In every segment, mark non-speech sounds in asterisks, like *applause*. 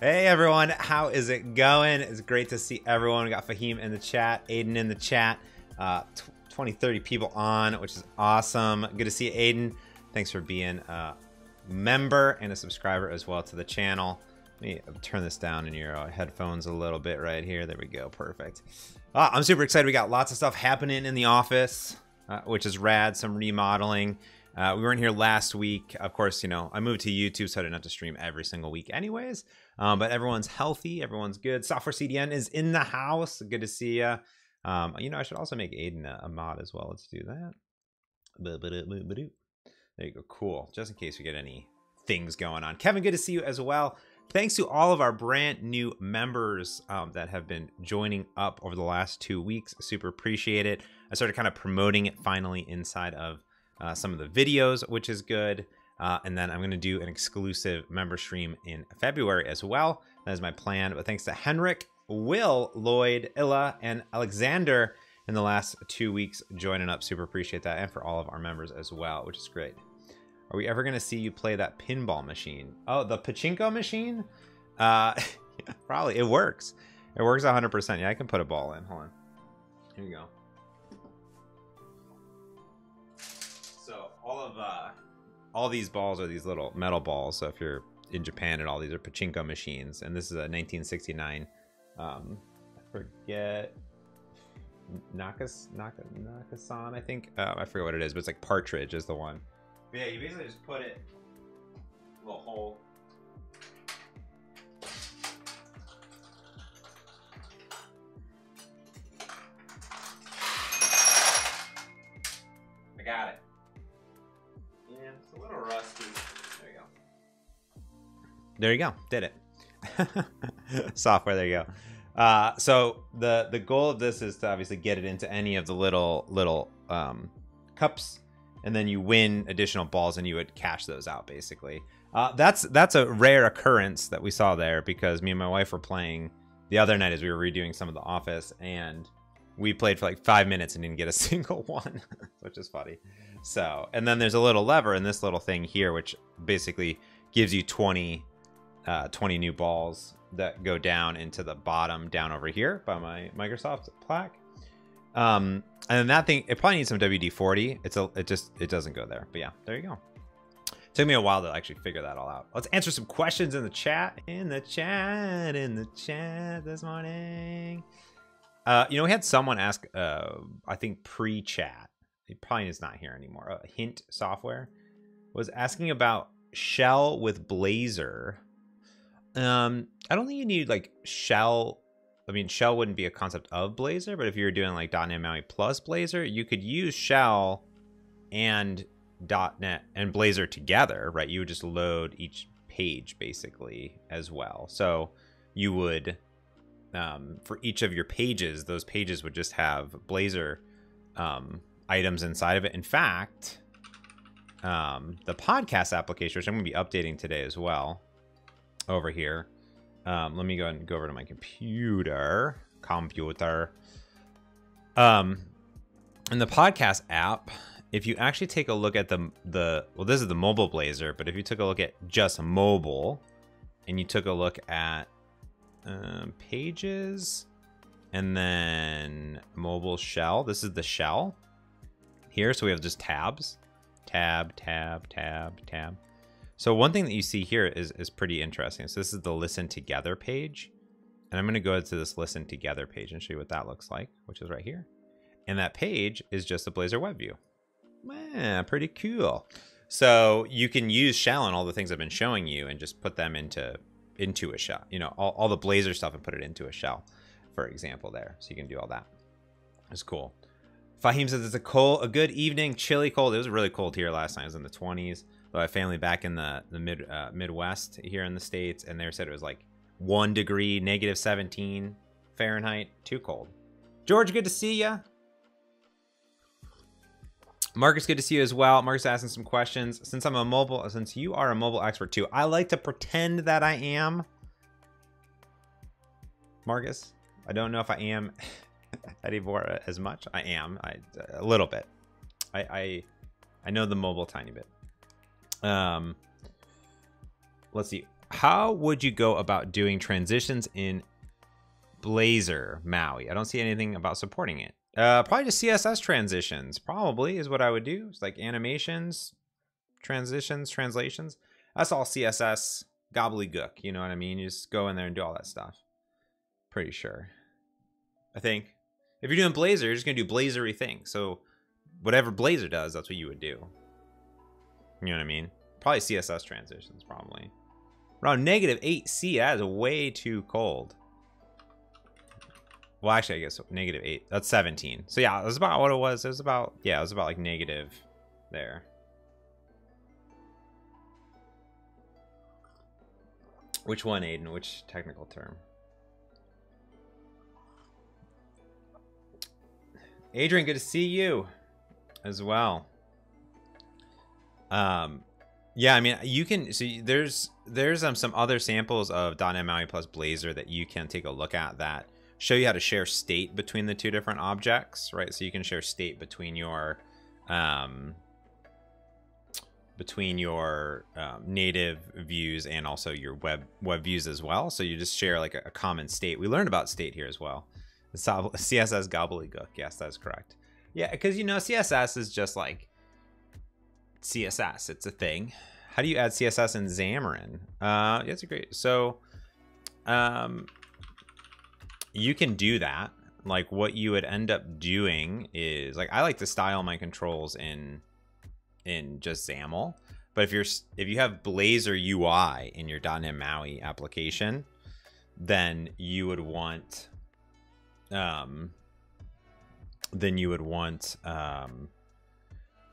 Hey everyone, how is it going? It's great to see everyone. We got Fahim in the chat, Aiden in the chat, uh, 20, 30 people on, which is awesome. Good to see you, Aiden. Thanks for being a member and a subscriber as well to the channel. Let me turn this down in your uh, headphones a little bit right here. There we go, perfect. Uh, I'm super excited. We got lots of stuff happening in the office, uh, which is rad. Some remodeling. Uh, we weren't here last week. Of course, you know, I moved to YouTube, so I didn't have to stream every single week anyways. Um, but everyone's healthy. Everyone's good. Software CDN is in the house. Good to see you. Um, you know, I should also make Aiden a, a mod as well. Let's do that. There you go. Cool. Just in case we get any things going on. Kevin, good to see you as well. Thanks to all of our brand new members um, that have been joining up over the last two weeks. Super appreciate it. I started kind of promoting it finally inside of uh, some of the videos, which is good. Uh, and then I'm going to do an exclusive member stream in February as well. That is my plan. But thanks to Henrik, Will, Lloyd, Illa, and Alexander in the last two weeks joining up. Super appreciate that. And for all of our members as well, which is great. Are we ever going to see you play that pinball machine? Oh, the pachinko machine? Uh, *laughs* probably. It works. It works 100%. Yeah, I can put a ball in. Hold on. Here you go. Of uh, all these balls are these little metal balls. So if you're in Japan and all these are pachinko machines, and this is a 1969. Um, I forget Nakas Naka, Nakasan, I think. Uh, I forget what it is, but it's like partridge is the one. But yeah, you basically just put it little hole. I got it. There you go. Did it. *laughs* Software. There you go. Uh, so the the goal of this is to obviously get it into any of the little little um, cups, and then you win additional balls, and you would cash those out basically. Uh, that's that's a rare occurrence that we saw there because me and my wife were playing the other night as we were redoing some of the office, and we played for like five minutes and didn't get a *laughs* single one, which is funny. So, and then there's a little lever in this little thing here, which basically gives you 20, uh, 20 new balls that go down into the bottom down over here by my Microsoft plaque. Um, and then that thing, it probably needs some WD-40. It's a, it just, it doesn't go there. But yeah, there you go. Took me a while to actually figure that all out. Let's answer some questions in the chat. In the chat, in the chat this morning. Uh, you know, we had someone ask, uh, I think pre-chat, he probably is not here anymore. Uh, Hint Software was asking about Shell with Blazor. Um, I don't think you need like Shell. I mean, Shell wouldn't be a concept of Blazor, but if you were doing like .NET MAUI plus Blazor, you could use Shell and .NET and Blazor together, right? You would just load each page basically as well. So you would, um, for each of your pages, those pages would just have Blazor um, items inside of it. In fact, um, the podcast application, which I'm going to be updating today as well, over here. Um, let me go and go over to my computer. Computer. Um, in the podcast app, if you actually take a look at the the well, this is the mobile Blazor, but if you took a look at just mobile, and you took a look at um, pages, and then mobile shell, this is the shell here. So we have just tabs, tab, tab, tab, tab. So one thing that you see here is, is pretty interesting. So this is the listen together page. And I'm going to go to this listen together page and show you what that looks like, which is right here. And that page is just a Blazor web view. Man, pretty cool. So you can use shell and all the things I've been showing you and just put them into into a shell. You know, all, all the Blazor stuff and put it into a shell, for example, there. So you can do all that. It's cool. Fahim says it's a cold, a good evening, chilly cold. It was really cold here last night. It was in the 20s. I family back in the the mid uh, Midwest here in the states, and they said it was like one degree, negative 17 Fahrenheit. Too cold. George, good to see you. Marcus, good to see you as well. Marcus asking some questions. Since I'm a mobile, since you are a mobile expert too, I like to pretend that I am. Marcus, I don't know if I am *laughs* anymore as much. I am, I a little bit. I I, I know the mobile tiny bit. Um, let's see. how would you go about doing transitions in Blazor Maui? I don't see anything about supporting it. Uh, probably just CSS transitions. Probably is what I would do. It's like animations, transitions, translations. That's all CSS gobbledygook. You know what I mean? You just go in there and do all that stuff. Pretty sure. I think. If you're doing Blazor, you're just gonna do Blazory things. So whatever Blazor does, that's what you would do. You know what I mean? Probably CSS transitions, probably. Around negative 8C, that is way too cold. Well, actually, I guess negative 8. That's 17. So yeah, that's about what it was. It was about, yeah, it was about like negative there. Which one, Aiden? Which technical term? Adrian, good to see you as well. Um, yeah, I mean, you can see so there's there's um some other samples of .NET MAUI plus Blazor that you can take a look at that show you how to share state between the two different objects, right? So you can share state between your um, between your um, native views and also your web web views as well. So you just share like a, a common state. We learned about state here as well. CSS *laughs* gobbledygook. Yes, that's correct. Yeah, because you know CSS is just like CSS. It's a thing. How do you add CSS in Xamarin? Uh, that's a great. So, um, you can do that. Like what you would end up doing is like I like to style my controls in in just XAML. But if you're if you have Blazor UI in your .NET MAUI application, then you would want um then you would want um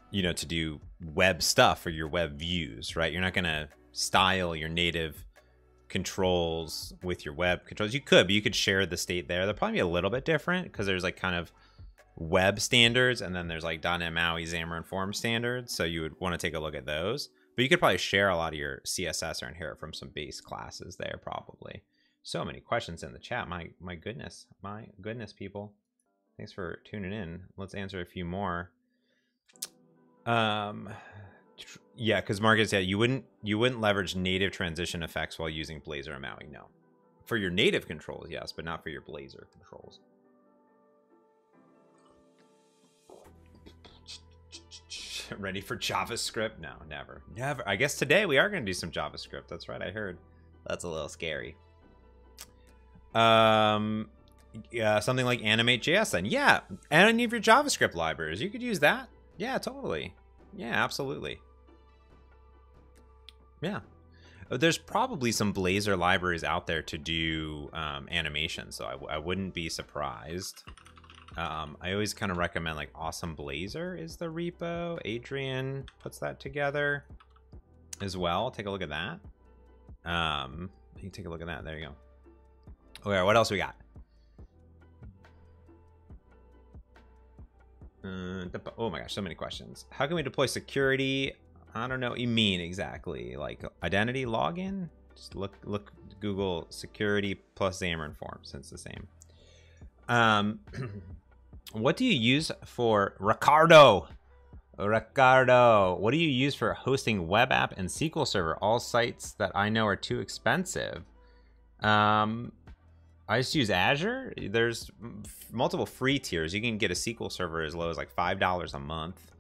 you know to do web stuff or your web views, right? You're not going to style your native controls with your web controls. You could, but you could share the state there. They'll probably be a little bit different because there's like kind of web standards and then there's like .NET MAUI Xamarin Form standards. So you would want to take a look at those. But you could probably share a lot of your CSS or inherit from some base classes there probably. So many questions in the chat. My my goodness. My goodness, people. Thanks for tuning in. Let's answer a few more. Um yeah, because Marcus, yeah, you wouldn't you wouldn't leverage native transition effects while using Blazor and Maui. No, for your native controls, yes, but not for your Blazor controls. *laughs* Ready for JavaScript? No, never, never. I guess today we are going to do some JavaScript. That's right, I heard. That's a little scary. Um, yeah, something like Animate.js. Then, yeah, and any of your JavaScript libraries, you could use that. Yeah, totally. Yeah, absolutely. Yeah. Uh, there's probably some Blazor libraries out there to do um, animation, so I, I wouldn't be surprised. Um, I always kind of recommend like Awesome Blazor is the repo. Adrian puts that together as well. Take a look at that. Um, you take a look at that. There you go. Okay, what else we got? Uh, oh my gosh, so many questions. How can we deploy security I don't know what you mean exactly. Like identity login? Just look look Google security plus Xamarin Form since the same. Um, *clears throat* what do you use for Ricardo? Ricardo, what do you use for hosting web app and SQL Server? All sites that I know are too expensive. Um, I just use Azure. There's multiple free tiers. You can get a SQL Server as low as like five dollars a month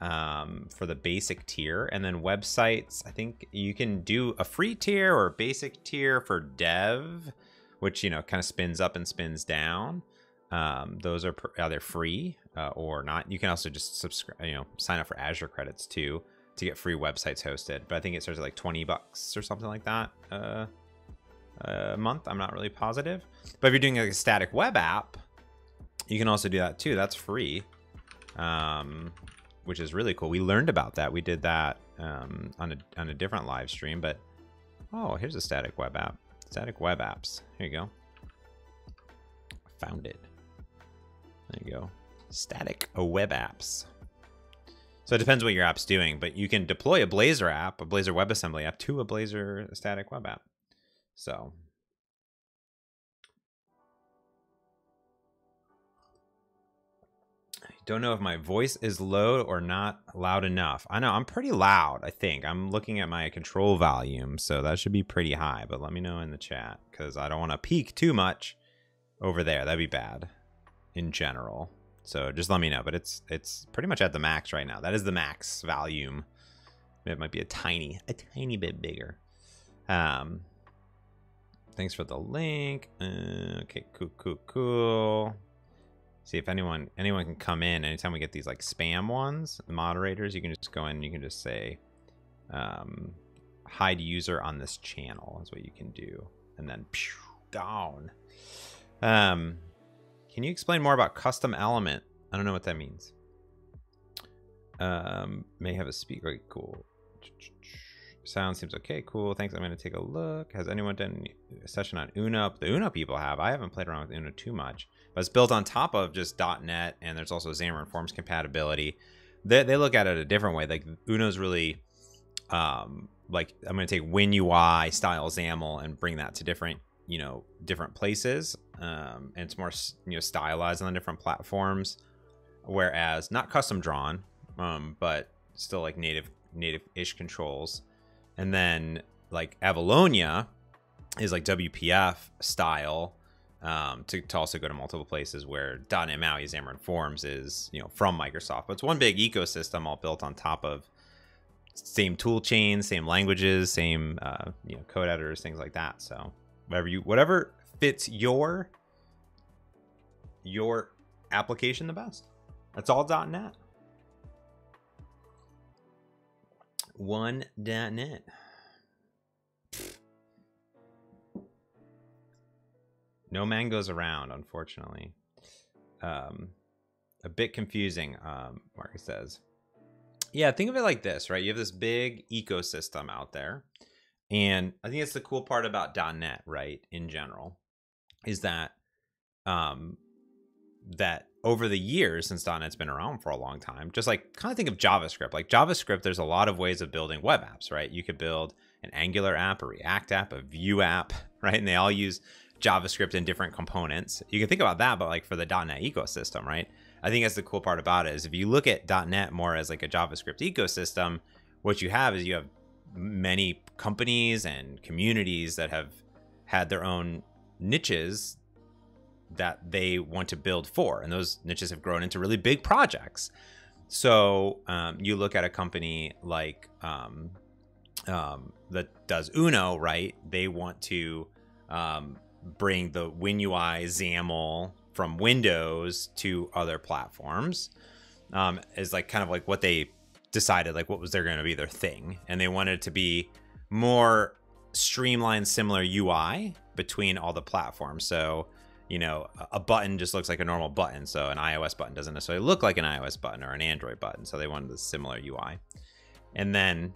um, for the basic tier. And then websites, I think you can do a free tier or basic tier for dev, which, you know, kind of spins up and spins down. Um, those are either free uh, or not. You can also just subscribe, you know, sign up for Azure credits too to get free websites hosted. But I think it starts at like 20 bucks or something like that uh, a month. I'm not really positive. But if you're doing like a static web app, you can also do that too. That's free. Um, which is really cool. We learned about that. We did that um, on a on a different live stream. But oh, here's a static web app. Static web apps. Here you go. Found it. There you go. Static web apps. So it depends what your app's doing, but you can deploy a Blazor app, a Blazor WebAssembly app, to a Blazor static web app. So I Don't know if my voice is low or not loud enough. I know I'm pretty loud, I think. I'm looking at my control volume, so that should be pretty high, but let me know in the chat because I don't want to peak too much over there. That'd be bad in general. So just let me know, but it's it's pretty much at the max right now. That is the max volume. It might be a tiny, a tiny bit bigger. Um, thanks for the link. Uh, okay, cool, cool, cool. See if anyone anyone can come in anytime we get these like spam ones. Moderators, you can just go in. You can just say, um, hide user on this channel is what you can do, and then pew, down. Um, can you explain more about custom element? I don't know what that means. Um, may have a speaker. Cool. Sound seems okay. Cool. Thanks. I'm going to take a look. Has anyone done a session on Uno? The Uno people have. I haven't played around with Uno too much. But it's built on top of just .NET, and there's also Xamarin Forms compatibility. They, they look at it a different way. Like Uno's really, um, like I'm going to take WinUI style XAML and bring that to different, you know, different places. Um, and it's more, you know, stylized on the different platforms. Whereas not custom drawn, um, but still like native native-ish controls. And then like Avalonia is like WPF style um, to, to also go to multiple places where .NET MAUI Xamarin Forms is, you know, from Microsoft. But it's one big ecosystem all built on top of same tool chains, same languages, same, uh, you know, code editors, things like that. So whatever you, whatever fits your, your application the best. That's all .NET. One.net. No mangoes around, unfortunately. Um, a bit confusing, um, Marcus says. Yeah, think of it like this, right? You have this big ecosystem out there. And I think it's the cool part about .NET, right, in general, is that um, that over the years since .NET's been around for a long time, just like kind of think of JavaScript. Like JavaScript, there's a lot of ways of building web apps, right? You could build an Angular app, a React app, a Vue app, *laughs* right? And they all use JavaScript in different components. You can think about that, but like for the .NET ecosystem, right? I think that's the cool part about it is if you look at .NET more as like a JavaScript ecosystem, what you have is you have many companies and communities that have had their own niches that they want to build for. And those niches have grown into really big projects. So um, you look at a company like um, um, that does Uno, right? They want to um, bring the WinUI XAML from Windows to other platforms. Um, is like kind of like what they decided, like what was there going to be their thing, and they wanted to be more streamlined, similar UI between all the platforms. So you know, a button just looks like a normal button. So an iOS button doesn't necessarily look like an iOS button or an Android button. So they wanted a similar UI. And then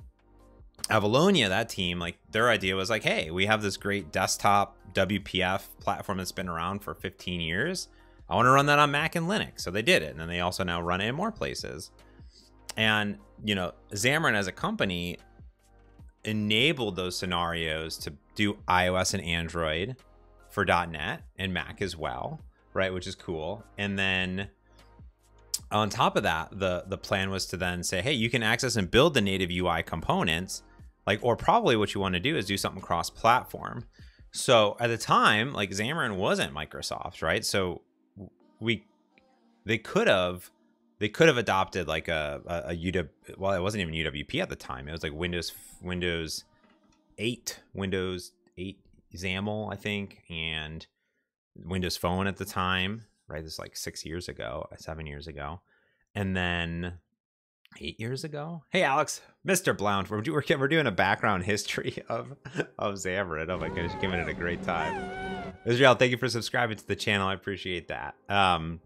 Avalonia, that team, like their idea was like, hey, we have this great desktop WPF platform that's been around for 15 years. I want to run that on Mac and Linux. So they did it. And then they also now run it in more places. And, you know, Xamarin as a company enabled those scenarios to do iOS and Android for .NET and Mac as well, right? Which is cool. And then on top of that, the the plan was to then say, hey, you can access and build the native UI components, like, or probably what you want to do is do something cross-platform. So at the time, like Xamarin wasn't Microsoft, right? So we they could have they could have adopted like a, a, a UW well it wasn't even UWP at the time it was like Windows Windows 8 Windows 8 XAML, I think, and Windows Phone at the time, right? This is like six years ago, seven years ago. And then eight years ago. Hey, Alex, Mr. Blount, we're, we're, we're doing a background history *laughs* of, of Xamarin. Oh my goodness, giving it a great time. Israel, thank you for subscribing to the channel. I appreciate that. Um,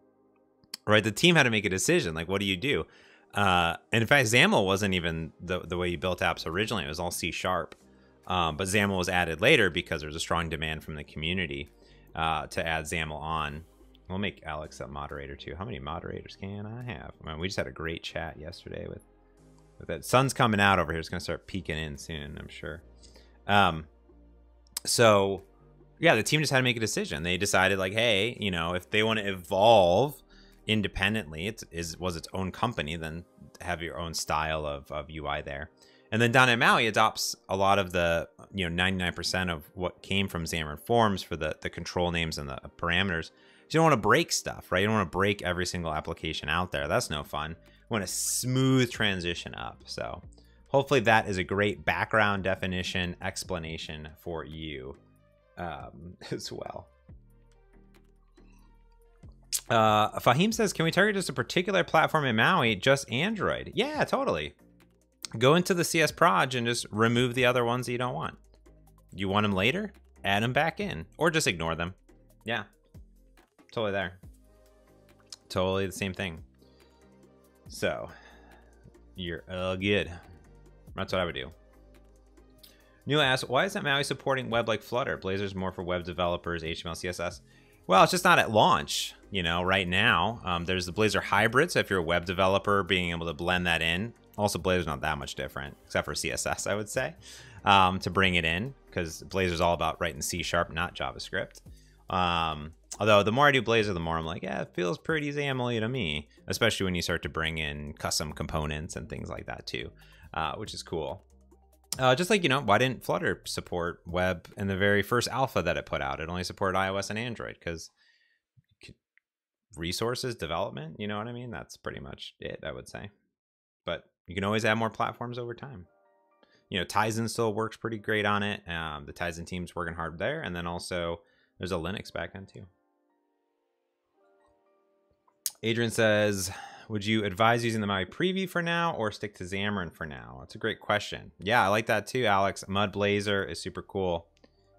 right, the team had to make a decision. Like, what do you do? Uh, and in fact, XAML wasn't even the, the way you built apps originally. It was all C sharp. Um, but XAML was added later because there's a strong demand from the community uh, to add XAML on. We'll make Alex a moderator too. How many moderators can I have? I mean, we just had a great chat yesterday with with that. Sun's coming out over here. It's gonna start peeking in soon, I'm sure. Um, so yeah, the team just had to make a decision. They decided like, hey, you know, if they want to evolve independently. It is was its own company, then have your own style of, of UI there. And then .NET MAUI adopts a lot of the, you know, 99% of what came from Xamarin Forms for the, the control names and the parameters. You don't want to break stuff, right? You don't want to break every single application out there. That's no fun. You want a smooth transition up. So hopefully that is a great background definition explanation for you um, *laughs* as well. Uh, Fahim says, can we target just a particular platform in Maui, just Android? Yeah, totally. Go into the CS Proj and just remove the other ones that you don't want. You want them later? Add them back in. Or just ignore them. Yeah. Totally there. Totally the same thing. So, you're all good. That's what I would do. New asks, why isn't Maui supporting web like Flutter? Blazor's more for web developers, HTML, CSS. Well, it's just not at launch, you know, right now. Um, there's the Blazor hybrid, so if you're a web developer, being able to blend that in. Also, Blazor's not that much different, except for CSS, I would say, um, to bring it in, because Blazor's all about writing C Sharp, not JavaScript. Um, although the more I do Blazor, the more I'm like, yeah, it feels pretty XAML to me, especially when you start to bring in custom components and things like that too, uh, which is cool. Uh, just like, you know, why didn't Flutter support web in the very first alpha that it put out? It only supported iOS and Android because resources, development, you know what I mean? That's pretty much it, I would say. You can always add more platforms over time. You know, Tizen still works pretty great on it. Um, the Tizen team's working hard there. And then also there's a Linux backend too. Adrian says, would you advise using the Maui preview for now or stick to Xamarin for now? That's a great question. Yeah, I like that too, Alex. Mud Blazor is super cool.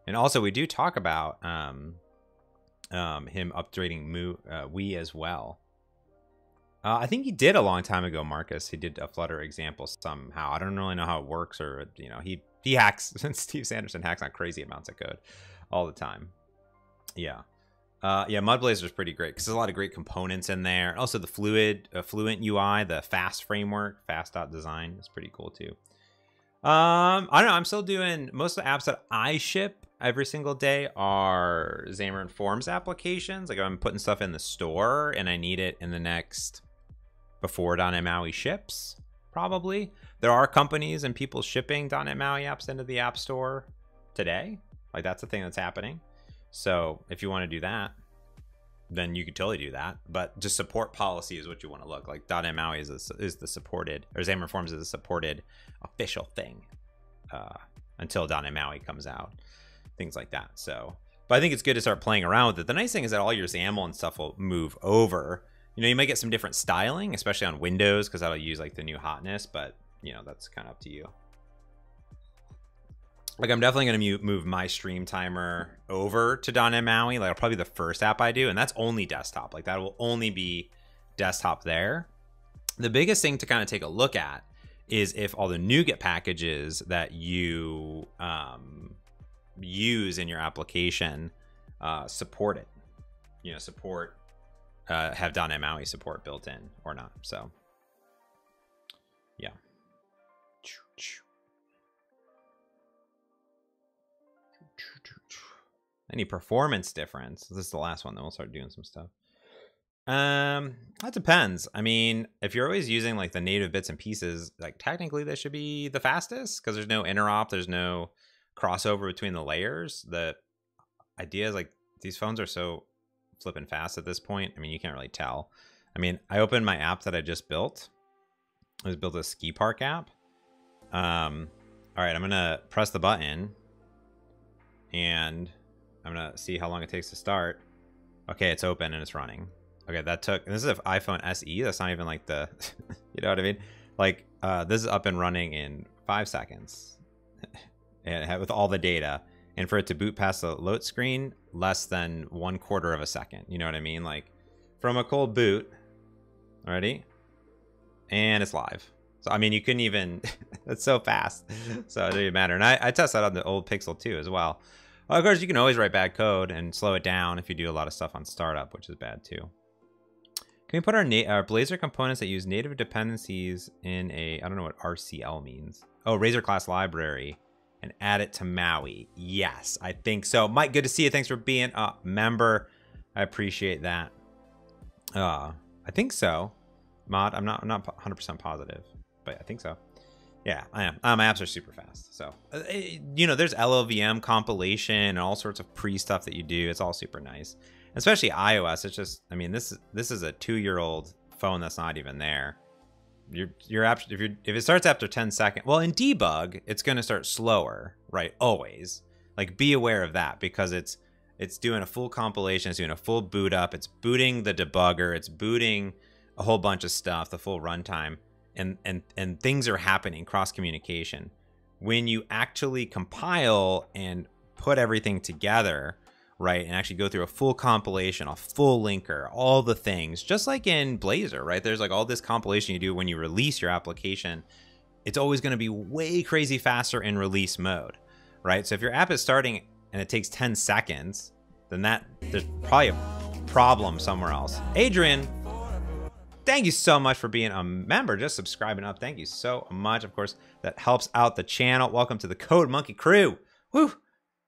And also, we do talk about um, um, him upgrading Mu, uh, Wii as well. Uh, I think he did a long time ago, Marcus. He did a Flutter example somehow. I don't really know how it works, or you know, he he hacks. *laughs* Steve Sanderson hacks on crazy amounts of code all the time. Yeah. Uh, yeah, MudBlazor is pretty great because there's a lot of great components in there. Also, the Fluid, uh, Fluent UI, the Fast framework, Fast.design is pretty cool too. Um, I don't know. I'm still doing most of the apps that I ship every single day are Xamarin Forms applications. Like I'm putting stuff in the store and I need it in the next before .NET Maui ships. Probably there are companies and people shipping .NET Maui apps into the App Store today. Like that's the thing that's happening. So if you want to do that, then you could totally do that. But just support policy is what you want to look like. .NET MAUI is, a, is the supported, or Xamarin Forms is a supported official thing uh, until .NET MAUI comes out. Things like that. So, but I think it's good to start playing around with it. The nice thing is that all your XAML and stuff will move over. You know, you might get some different styling, especially on Windows, because that'll use like the new hotness. But you know, that's kind of up to you like I'm definitely going to move my stream timer over to .NET MAUI. Like, it'll probably the first app I do, and that's only desktop. Like, that will only be desktop there. The biggest thing to kind of take a look at is if all the NuGet packages that you um, use in your application uh, support it. You know, support uh, have .NET MAUI support built in or not. So, yeah. Any performance difference? This is the last one. Then we'll start doing some stuff. Um, that depends. I mean, if you're always using like the native bits and pieces, like technically this should be the fastest because there's no interop, there's no crossover between the layers. The idea is like these phones are so flipping fast at this point. I mean, you can't really tell. I mean, I opened my app that I just built. I just built a ski park app. Um, all right, I'm gonna press the button and I'm gonna see how long it takes to start. Okay, it's open and it's running. Okay, that took. this is an iPhone SE. That's not even like the, *laughs* you know what I mean? Like uh, this is up and running in five seconds, *laughs* and with all the data. And for it to boot past the load screen, less than one quarter of a second. You know what I mean? Like from a cold boot, ready, and it's live. So I mean, you couldn't even. *laughs* it's so fast, so it didn't matter. And I, I test that on the old Pixel 2 as well. Well, of course, you can always write bad code and slow it down if you do a lot of stuff on startup, which is bad too. Can we put our, our Blazor components that use native dependencies in a, I don't know what RCL means. Oh, Razor class library and add it to Maui. Yes, I think so. Mike, good to see you. Thanks for being a member. I appreciate that. Uh, I think so. Mod, I'm not I'm not 100% positive, but I think so. Yeah, I am. Uh, my apps are super fast. So, uh, you know, there's LLVM compilation and all sorts of pre stuff that you do. It's all super nice. Especially iOS. It's just, I mean, this is this is a two year old phone that's not even there. Your your app if you if it starts after 10 seconds, well, in debug, it's going to start slower, right? Always. Like, be aware of that because it's it's doing a full compilation. It's doing a full boot up. It's booting the debugger. It's booting a whole bunch of stuff, the full runtime and and and things are happening cross communication when you actually compile and put everything together right and actually go through a full compilation a full linker all the things just like in blazor right there's like all this compilation you do when you release your application it's always going to be way crazy faster in release mode right so if your app is starting and it takes 10 seconds then that there's probably a problem somewhere else adrian thank you so much for being a member, just subscribing up. Thank you so much. Of course, that helps out the channel. Welcome to the Code Monkey crew. Woo!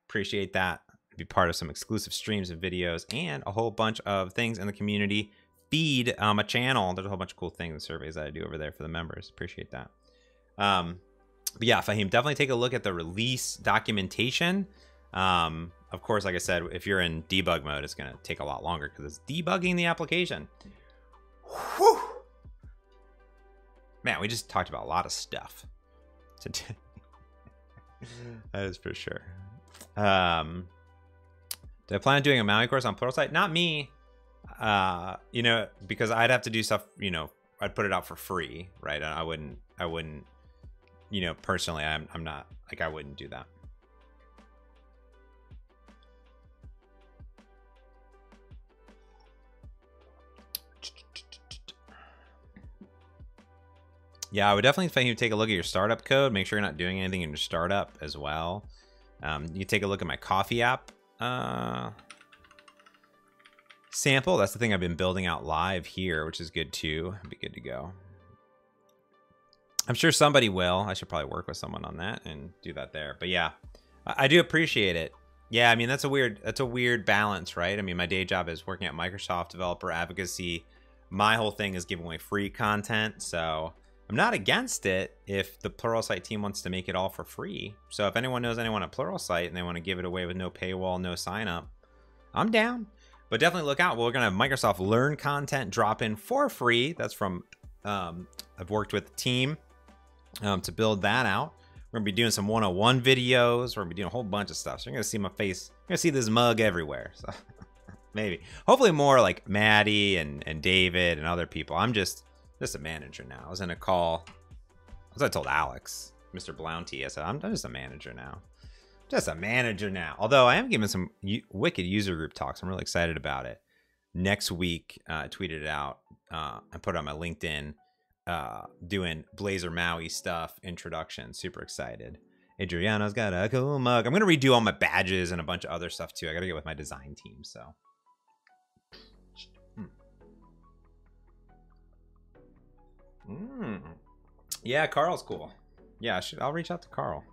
Appreciate that. Be part of some exclusive streams and videos and a whole bunch of things in the community feed um, a channel. There's a whole bunch of cool things and surveys that I do over there for the members. Appreciate that. Um, but yeah, Fahim, definitely take a look at the release documentation. Um, of course, like I said, if you're in debug mode, it's going to take a lot longer because it's debugging the application. Whew. Man, we just talked about a lot of stuff today. *laughs* that is for sure. Um, do I plan on doing a Maui course on Pluralsight? Not me. Uh, you know, because I'd have to do stuff. You know, I'd put it out for free, right? I wouldn't. I wouldn't. You know, personally, I'm. I'm not like I wouldn't do that. Yeah, I would definitely think you take a look at your startup code. Make sure you're not doing anything in your startup as well. Um, you take a look at my coffee app uh, sample. That's the thing I've been building out live here, which is good too. Be good to go. I'm sure somebody will. I should probably work with someone on that and do that there. But yeah, I, I do appreciate it. Yeah, I mean that's a weird that's a weird balance, right? I mean my day job is working at Microsoft developer advocacy. My whole thing is giving away free content, so I'm not against it if the Pluralsight team wants to make it all for free. So if anyone knows anyone at Pluralsight and they want to give it away with no paywall, no sign up, I'm down. But definitely look out. We're going to have Microsoft Learn content drop in for free. That's from, um, I've worked with the team um, to build that out. We're going to be doing some 101 videos. We're going to be doing a whole bunch of stuff. So you're going to see my face. You're going to see this mug everywhere. *laughs* So *laughs* maybe. Hopefully more like Maddie and, and David and other people. I'm just just a manager now. I was in a call. As I told Alex, Mr. Blounty, I said, I'm just a manager now. Just a manager now. Although I am giving some wicked user group talks. I'm really excited about it. Next week, uh, I tweeted it out. Uh, put it on my LinkedIn uh, doing Blazor Maui stuff, introduction. Super excited. Adriano's got a cool mug. I'm going to redo all my badges and a bunch of other stuff too. I got to get with my design team. So Mm. Yeah, Carl's cool. Yeah, should, I'll reach out to Carl.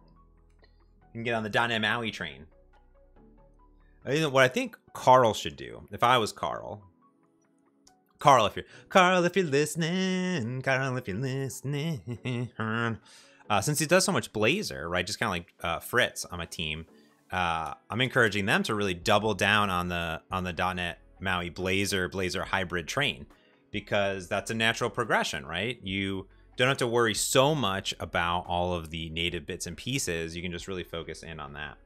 You can get on the .NET Maui train. You know, what I think Carl should do, if I was Carl, Carl, if you're Carl, if you're listening, Carl, if you're listening, uh, since he does so much Blazor, right? Just kind of like uh, Fritz on my team. Uh, I'm encouraging them to really double down on the on the .NET Maui Blazor Blazor hybrid train because that's a natural progression, right? You don't have to worry so much about all of the native bits and pieces. You can just really focus in on that.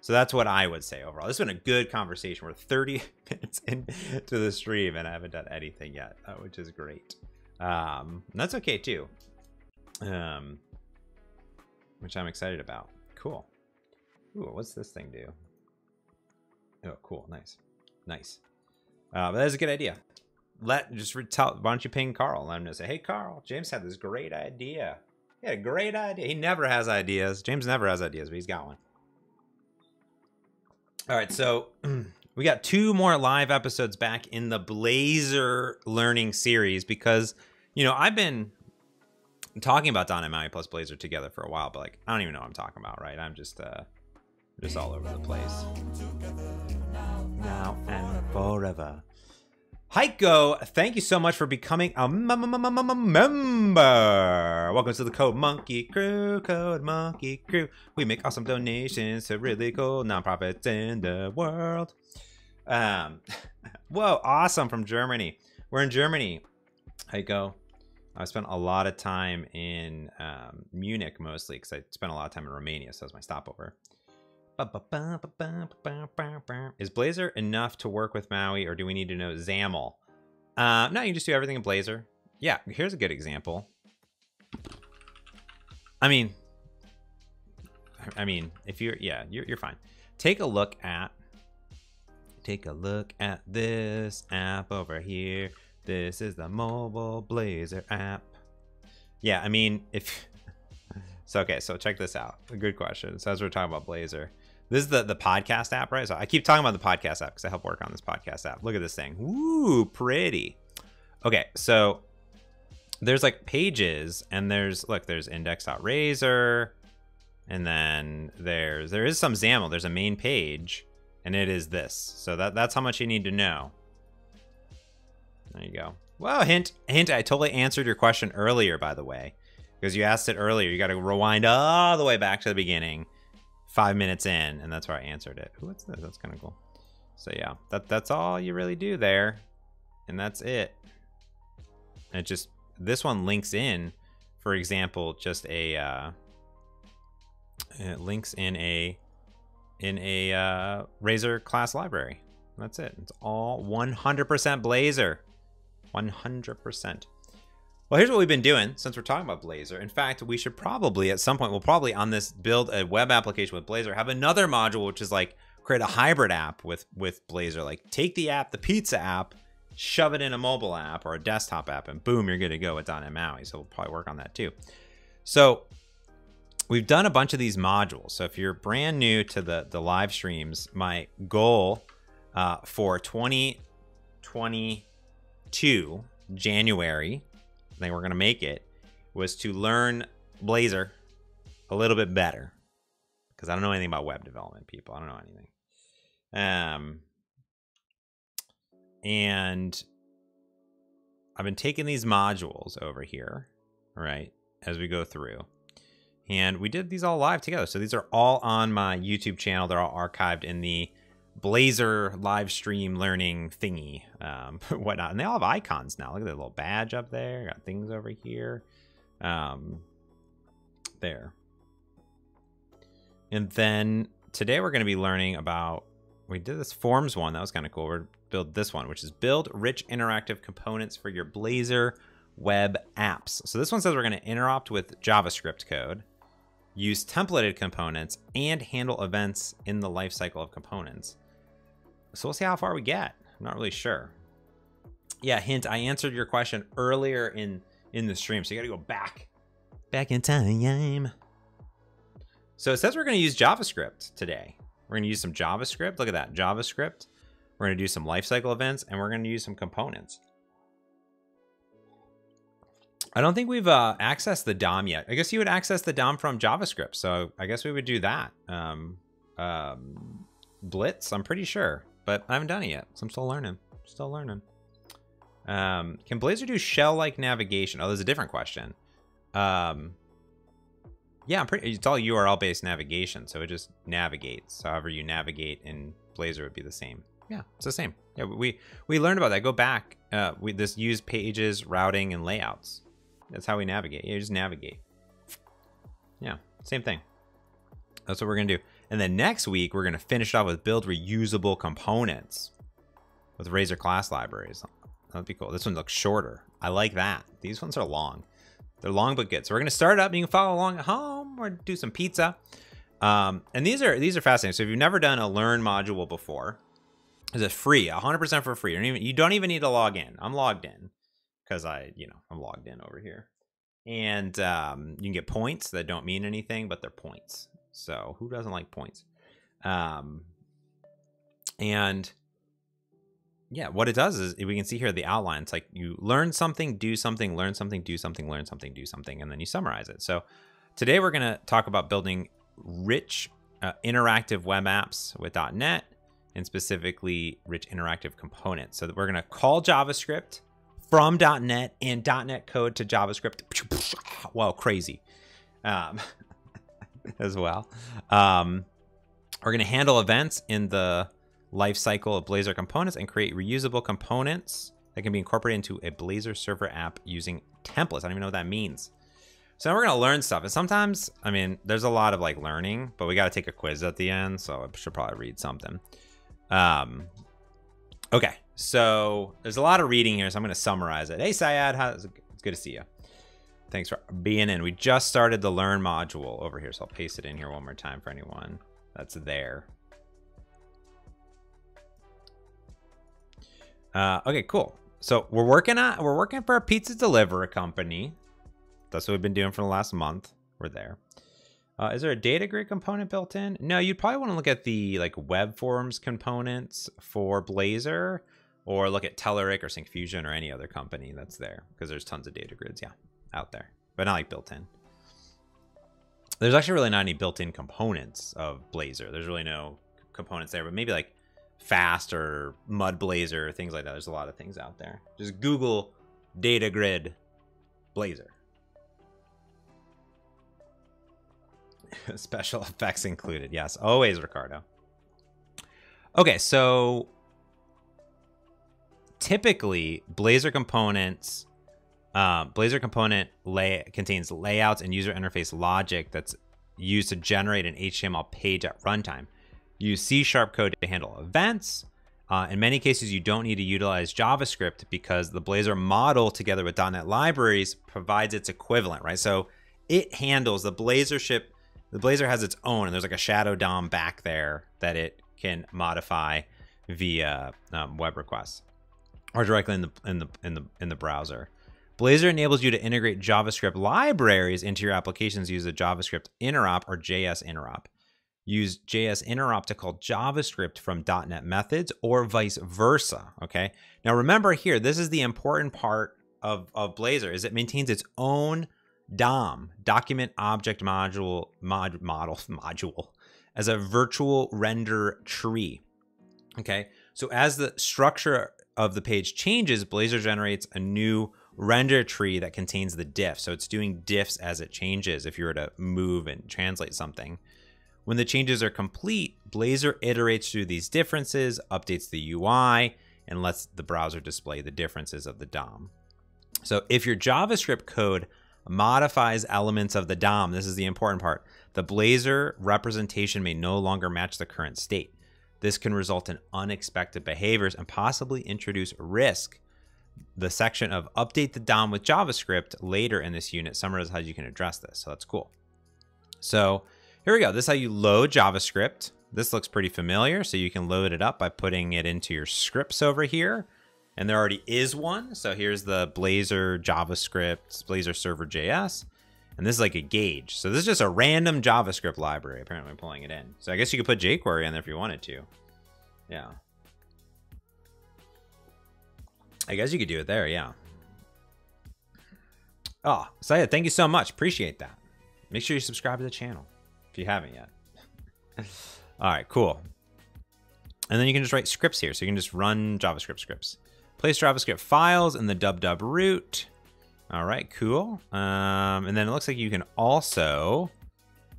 So that's what I would say overall. This has been a good conversation. We're 30 *laughs* minutes into the stream and I haven't done anything yet, uh, which is great. Um, that's okay too. Um, which I'm excited about. Cool. Ooh, what's this thing do? Oh, cool. Nice. Nice. Uh, but that's a good idea let just tell why don't you ping Carl? Let him just say, hey Carl, James had this great idea. He had a great idea. He never has ideas. James never has ideas, but he's got one. All right, so *clears throat* we got two more live episodes back in the Blazor learning series because you know I've been talking about Don and Maui plus Blazer together for a while, but like I don't even know what I'm talking about, right? I'm just uh just all over the place. Now and forever. Heiko, thank you so much for becoming a member. Welcome to the Code Monkey Crew, Code Monkey Crew. We make awesome donations to really cool nonprofits in the world. Um, *laughs* whoa, awesome from Germany. We're in Germany. Heiko, I spent a lot of time in um, Munich mostly because I spent a lot of time in Romania, so that was my stopover. Is Blazor enough to work with Maui, or do we need to know XAML? Uh, no, you just do everything in Blazor. Yeah, here's a good example. I mean, I mean, if you're, yeah, you're, you're fine. Take a look at, take a look at this app over here. This is the mobile Blazor app. Yeah, I mean, if *laughs* so, okay, so check this out. A good question. So as we're talking about Blazor, this is the the podcast app, right? So I keep talking about the podcast app because I help work on this podcast app. Look at this thing. Ooh, pretty. Okay, so there's like pages, and there's look, there's index.razor, and then there's there is some XAML. There's a main page, and it is this. So that that's how much you need to know. There you go. Well, hint, hint. I totally answered your question earlier, by the way, because you asked it earlier. You got to rewind all the way back to the beginning, five minutes in, and that's where I answered it. What's this? That's kind of cool. So yeah, that that's all you really do there, and that's it. And it just this one links in, for example, just a uh, it links in a in a uh, Razor class library. That's it. It's all 100% Blazor. 100%. Well, here's what we've been doing since we're talking about Blazor. In fact, we should probably, at some point, we'll probably on this build a web application with Blazor, have another module, which is like create a hybrid app with, with Blazor. Like take the app, the pizza app, shove it in a mobile app or a desktop app, and boom, you're good to go with .NET Maui. So we'll probably work on that too. So we've done a bunch of these modules. So if you're brand new to the, the live streams, my goal uh, for 2022 January, Think we're going to make it, was to learn Blazor a little bit better. Because I don't know anything about web development, people. I don't know anything. Um, and I've been taking these modules over here, right, as we go through. And we did these all live together. So these are all on my YouTube channel. They're all archived in the Blazor live stream learning thingy, um, *laughs* whatnot. And they all have icons now. Look at the little badge up there. Got things over here. Um, there. And then today we're going to be learning about, we did this forms one. That was kind of cool. We're build this one, which is build rich interactive components for your Blazor web apps. So this one says we're going to interrupt with JavaScript code use templated components, and handle events in the lifecycle of components. So we'll see how far we get. I'm not really sure. Yeah, hint, I answered your question earlier in in the stream, so you gotta go back. Back in time. So it says we're gonna use JavaScript today. We're gonna use some JavaScript. Look at that, JavaScript. We're gonna do some lifecycle events and we're gonna use some components. I don't think we've uh, accessed the DOM yet. I guess you would access the DOM from JavaScript. So I guess we would do that. Um, um, Blitz, I'm pretty sure but I haven't done it yet, so I'm still learning. Still learning. Um, can Blazor do shell-like navigation? Oh, there's a different question. Um, yeah, I'm pretty. It's all URL-based navigation, so it just navigates. However you navigate in Blazor would be the same. Yeah, it's the same. Yeah, we we learned about that. Go back. Uh, we this use pages, routing, and layouts. That's how we navigate. You just navigate. Yeah, same thing. That's what we're gonna do. And then next week, we're going to finish off with build reusable components with Razor class libraries. That'd be cool. This one looks shorter. I like that. These ones are long. They're long but good. So we're going to start up and you can follow along at home or do some pizza. Um, and these are these are fascinating. So if you've never done a learn module before, it's free, 100% for free. You don't, even, you don't even need to log in. I'm logged in because I, you know, I'm logged in over here. And um, you can get points that don't mean anything, but they're points. So who doesn't like points? Um, and yeah, what it does is we can see here the outline. It's like you learn something, do something, learn something, do something, learn something, do something, and then you summarize it. So today we're going to talk about building rich uh, interactive web apps with .NET and specifically rich interactive components. So we're going to call JavaScript from .NET and .NET code to JavaScript. *laughs* Wow, crazy. Um, *laughs* as well. Um, we're going to handle events in the life cycle of Blazor components and create reusable components that can be incorporated into a Blazor server app using templates. I don't even know what that means. So now we're gonna learn stuff. And sometimes, I mean, there's a lot of like learning, but we gotta take a quiz at the end, so I should probably read something. Um, okay, so there's a lot of reading here, so I'm gonna summarize it. Hey Syed, how's it? it's good to see you. Thanks for being in. We just started the learn module over here, so I'll paste it in here one more time for anyone that's there. Uh, okay, cool. So we're working on we're working for a pizza delivery company. That's what we've been doing for the last month. We're there. Uh, is there a data grid component built in? No, you'd probably want to look at the like web forms components for Blazor or look at Telerik or Syncfusion or any other company that's there because there's tons of data grids, yeah, out there, but not like built in. There's actually really not any built-in components of Blazor. There's really no components there, but maybe like Fast or MudBlazor, things like that. There's a lot of things out there. Just Google data grid Blazor. *laughs* Special effects included. Yes, always, Ricardo. Okay, so typically Blazor components, um, Blazor component lay contains layouts and user interface logic that's used to generate an HTML page at runtime. Use C sharp code to handle events. Uh, in many cases, you don't need to utilize JavaScript because the Blazor model together with .NET libraries provides its equivalent, right? So it handles the Blazor ship the Blazor has its own, and there's like a shadow DOM back there that it can modify via um, web requests or directly in the in the in the in the browser. Blazor enables you to integrate JavaScript libraries into your applications use a JavaScript interop or JS interop. Use JS interop to call JavaScript from .NET methods or vice versa. Okay. Now remember here, this is the important part of, of Blazor is it maintains its own DOM, document object module mod, model *laughs* module as a virtual render tree. Okay, so as the structure of the page changes, Blazor generates a new render tree that contains the diff. So it's doing diffs as it changes if you were to move and translate something. When the changes are complete, Blazor iterates through these differences, updates the UI, and lets the browser display the differences of the DOM. So if your JavaScript code modifies elements of the DOM. This is the important part. The Blazor representation may no longer match the current state. This can result in unexpected behaviors and possibly introduce risk. The section of update the DOM with JavaScript later in this unit summarizes how you can address this. So that's cool. So here we go. This is how you load JavaScript. This looks pretty familiar. So you can load it up by putting it into your scripts over here and there already is one. So here's the Blazor JavaScript, Blazor Server JS, and this is like a gauge. So this is just a random JavaScript library, apparently pulling it in. So I guess you could put jQuery in there if you wanted to. Yeah. I guess you could do it there, yeah. Oh, Sayed, thank you so much. Appreciate that. Make sure you subscribe to the channel if you haven't yet. *laughs* All right, cool. And then you can just write scripts here. So you can just run JavaScript scripts. Place JavaScript files in the dub dub root. All right, cool. Um, and then it looks like you can also,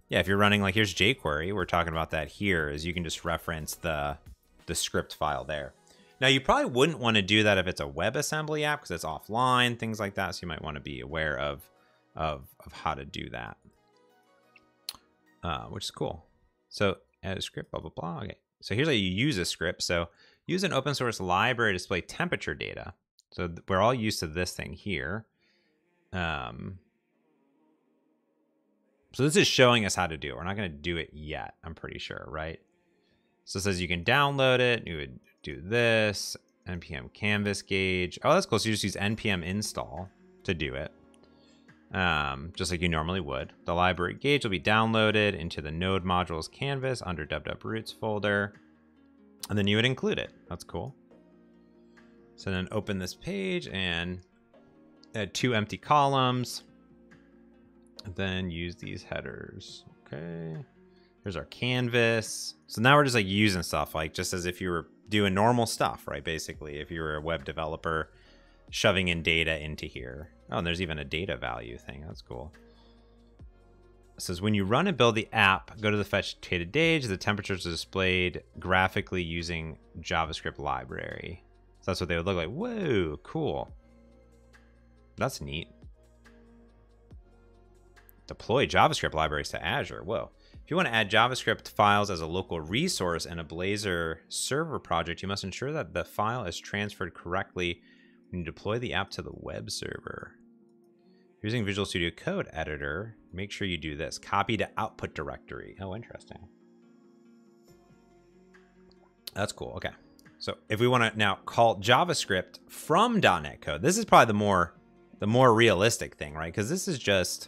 yeah, if you're running like here's jQuery, we're talking about that here, is you can just reference the the script file there. Now you probably wouldn't want to do that if it's a WebAssembly app because it's offline, things like that. So you might want to be aware of of of how to do that, uh, which is cool. So add a script, blah blah blah. Okay, so here's how you use a script. So Use an open source library to display temperature data. So we're all used to this thing here. Um, so this is showing us how to do it. We're not going to do it yet, I'm pretty sure, right? So it says you can download it. You would do this, npm canvas gauge. Oh, that's cool. So you just use npm install to do it, um, just like you normally would. The library gauge will be downloaded into the node modules canvas under www roots folder. And then you would include it. That's cool. So then open this page and add two empty columns. Then use these headers. Okay. There's our canvas. So now we're just like using stuff like just as if you were doing normal stuff, right? Basically, if you're a web developer, shoving in data into here. Oh, and there's even a data value thing. That's cool. It says when you run and build the app, go to the fetch data page. The temperatures are displayed graphically using JavaScript library. So that's what they would look like. Whoa, cool. That's neat. Deploy JavaScript libraries to Azure. Whoa. If you want to add JavaScript files as a local resource in a Blazor server project, you must ensure that the file is transferred correctly when you deploy the app to the web server. Using Visual Studio Code Editor, make sure you do this. Copy to output directory. Oh, interesting. That's cool. Okay. So if we want to now call JavaScript from .NET Code, this is probably the more the more realistic thing, right? Because this is just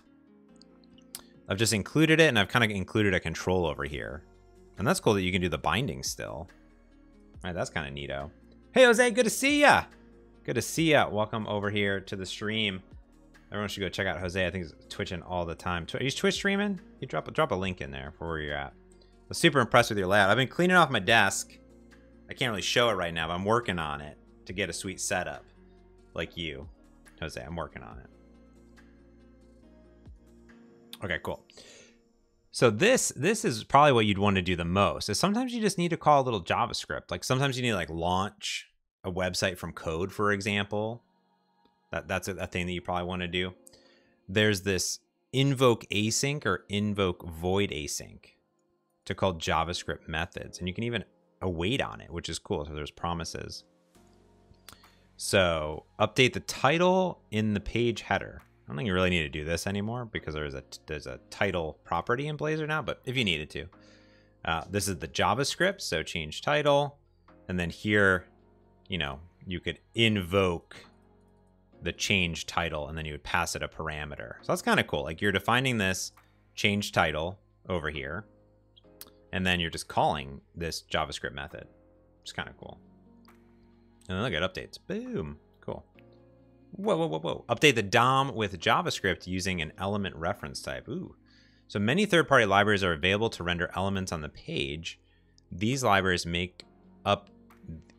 I've just included it and I've kind of included a control over here. And that's cool that you can do the binding still. All right, that's kind of neato. Hey, Jose, good to see ya. Good to see ya. Welcome over here to the stream. Everyone should go check out Jose. I think he's twitching all the time. He's Twitch streaming? You drop a, drop a link in there for where you're at. I'm super impressed with your layout. I've been cleaning off my desk. I can't really show it right now, but I'm working on it to get a sweet setup like you. Jose, I'm working on it. Okay, cool. So this this is probably what you'd want to do the most. Is sometimes you just need to call a little JavaScript. Like sometimes you need to like launch a website from code, for example. That that's a, a thing that you probably want to do. There's this invoke async or invoke void async to call JavaScript methods, and you can even await on it, which is cool. So there's promises. So update the title in the page header. I don't think you really need to do this anymore because there's a there's a title property in Blazor now, but if you needed to. Uh, this is the JavaScript, so change title. And then here, you know, you could invoke the change title and then you would pass it a parameter. So that's kind of cool. Like you're defining this change title over here. And then you're just calling this JavaScript method. It's kind of cool. And then look at updates. Boom. Whoa, whoa, whoa, whoa. Update the DOM with JavaScript using an element reference type. Ooh. So many third-party libraries are available to render elements on the page. These libraries make up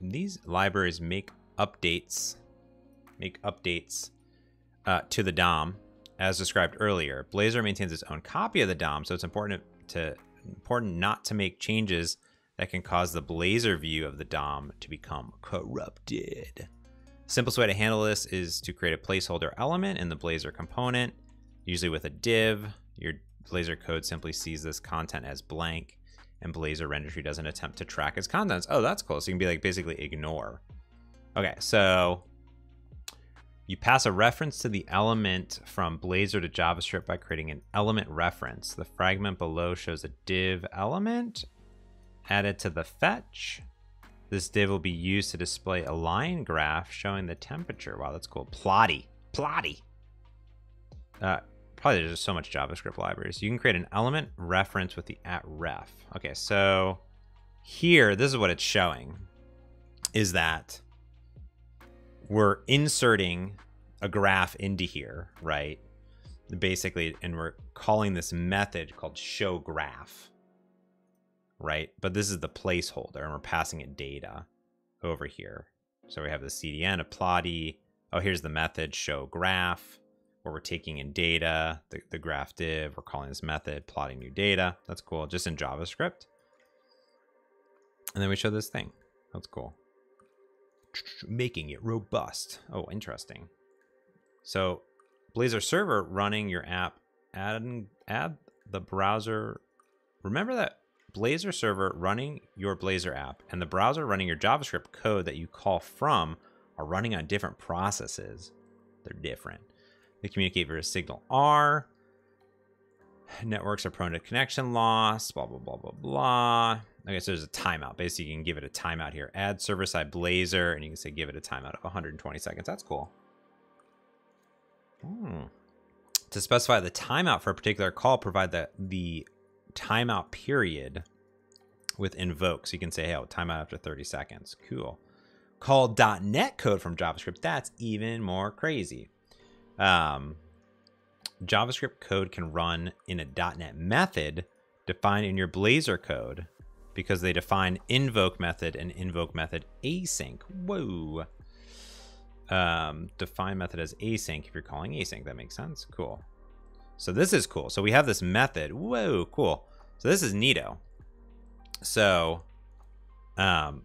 these libraries make updates make updates uh, to the DOM as described earlier. Blazor maintains its own copy of the DOM, so it's important to important not to make changes that can cause the Blazor view of the DOM to become corrupted. Simplest way to handle this is to create a placeholder element in the Blazor component, usually with a div. Your Blazor code simply sees this content as blank, and Blazor render doesn't attempt to track its contents. Oh, that's cool. So you can be like basically ignore. Okay, so you pass a reference to the element from Blazor to JavaScript by creating an element reference. The fragment below shows a div element added to the fetch. This div will be used to display a line graph showing the temperature. Wow, that's cool. Plotly. Plotly. Uh, probably there's just so much JavaScript libraries. You can create an element reference with the at ref. Okay, so here, this is what it's showing, is that we're inserting a graph into here, right? Basically, and we're calling this method called show graph right? But this is the placeholder, and we're passing it data over here. So we have the CDN, a Plotly. Oh, here's the method show graph, where we're taking in data, the, the graph div. We're calling this method plotting new data. That's cool, just in JavaScript. And then we show this thing. That's cool. Making it robust. Oh, interesting. So Blazor server running your app, add, add the browser. Remember that Blazor server running your Blazor app and the browser running your JavaScript code that you call from are running on different processes. They're different. They communicate via SignalR. Networks are prone to connection loss, blah, blah, blah, blah, blah. Okay, so there's a timeout. Basically, you can give it a timeout here. Add server-side Blazor, and you can say give it a timeout of 120 seconds. That's cool. Hmm. To specify the timeout for a particular call, provide the, the timeout period with invoke. So you can say, hey, I'll timeout after 30 seconds. Cool. Call .NET code from JavaScript. That's even more crazy. Um, JavaScript code can run in a .NET method defined in your Blazor code because they define invoke method and invoke method async. Whoa. Um, define method as async if you're calling async. That makes sense. Cool. So this is cool. So we have this method. Whoa, cool. So this is neato. So, um,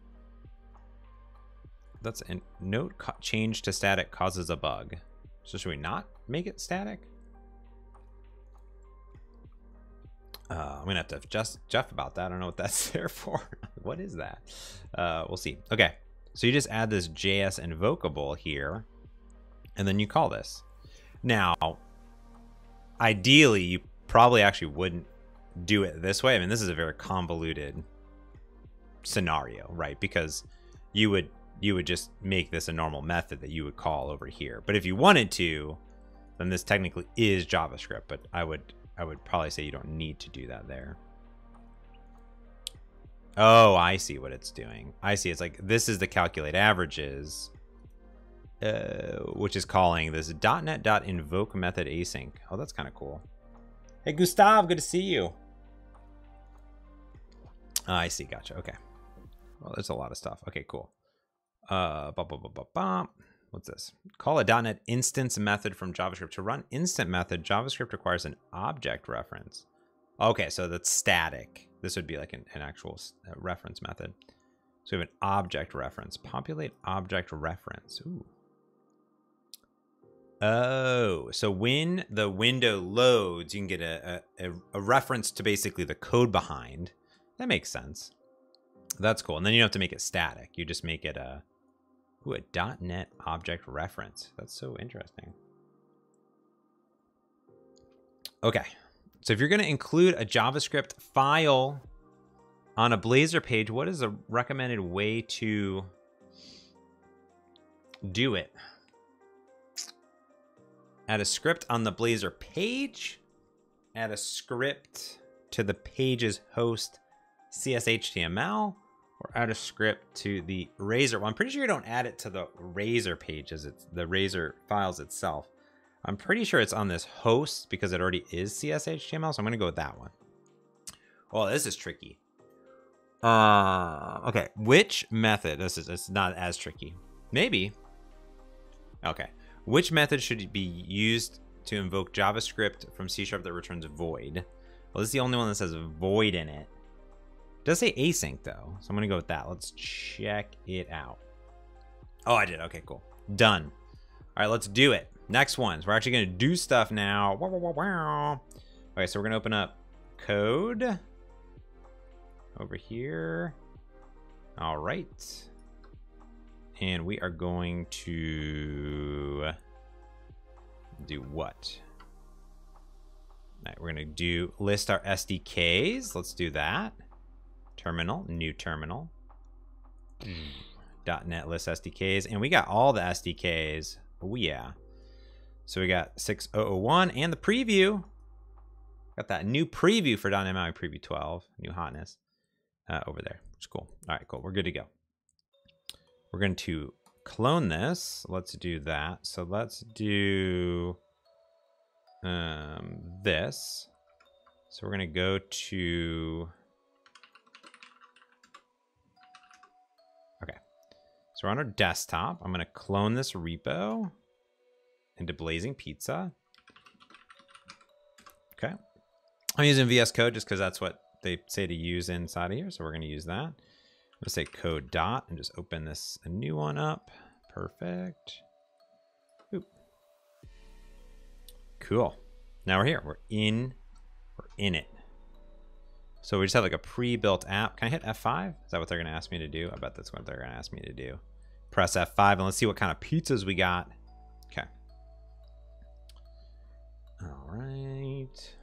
that's a note change to static causes a bug. So should we not make it static? Uh, I'm gonna have to just Jeff about that. I don't know what that's *laughs* there for. what is that? Uh, we'll see. Okay, so you just add this JS invocable here, and then you call this. Now, ideally, you probably actually wouldn't do it this way. I mean, this is a very convoluted scenario, right? Because you would you would just make this a normal method that you would call over here. But if you wanted to, then this technically is JavaScript, but I would I would probably say you don't need to do that there. Oh, I see what it's doing. I see. It's like this is the calculate averages, uh, which is calling this .NET.invoke method async. Oh, that's kind of cool. Hey, Gustav, good to see you. Oh, I see. Gotcha. Okay. Well, there's a lot of stuff. Okay, cool. Uh, bah, bah, bah, what's this? Call a .NET instance method from JavaScript. To run instant method, JavaScript requires an object reference. Okay, so that's static. This would be like an, an actual uh, reference method. So we have an object reference. Populate object reference. Ooh. Oh, so when the window loads, you can get a, a, a reference to basically the code behind. That makes sense. That's cool. And then you don't have to make it static. You just make it a Ooh, a .NET object reference. That's so interesting. Okay, so if you're going to include a JavaScript file on a Blazor page, what is a recommended way to do it? Add a script on the Blazor page. Add a script to the page's host CSHTML or add a script to the Razor. Well, I'm pretty sure you don't add it to the Razor pages, it's the Razor files itself. I'm pretty sure it's on this host because it already is CSHTML, so I'm gonna go with that one. Well, this is tricky. Uh, okay, which method? This is it's not as tricky. Maybe. Okay, which method should be used to invoke JavaScript from C Sharp that returns void? Well, this is the only one that says void in it does say async though, so I'm gonna go with that. Let's check it out. Oh, I did. Okay, cool. Done. All right, let's do it. Next ones. We're actually gonna do stuff now. Okay, so we're gonna open up code over here. All right. And we are going to do what? All right, we're gonna do list our SDKs. Let's do that terminal, new terminal. .NET list SDKs, and we got all the SDKs. Oh yeah. So we got 6001 and the preview. Got that new preview for .NET MAUI Preview 12, new hotness uh, over there. Which is cool. All right, cool. We're good to go. We're going to clone this. Let's do that. So let's do um, this. So we're going to go to Okay. So we're on our desktop. I'm going to clone this repo into Blazing Pizza. Okay. I'm using VS Code just because that's what they say to use inside of here. So we're going to use that. To say code dot and just open this a new one up. Perfect. Oop. Cool. Now we're here. We're in. We're in it. So we just have like a pre-built app. Can I hit F5? Is that what they're going to ask me to do? I bet that's what they're going to ask me to do. Press F5 and let's see what kind of pizzas we got. Okay. All right.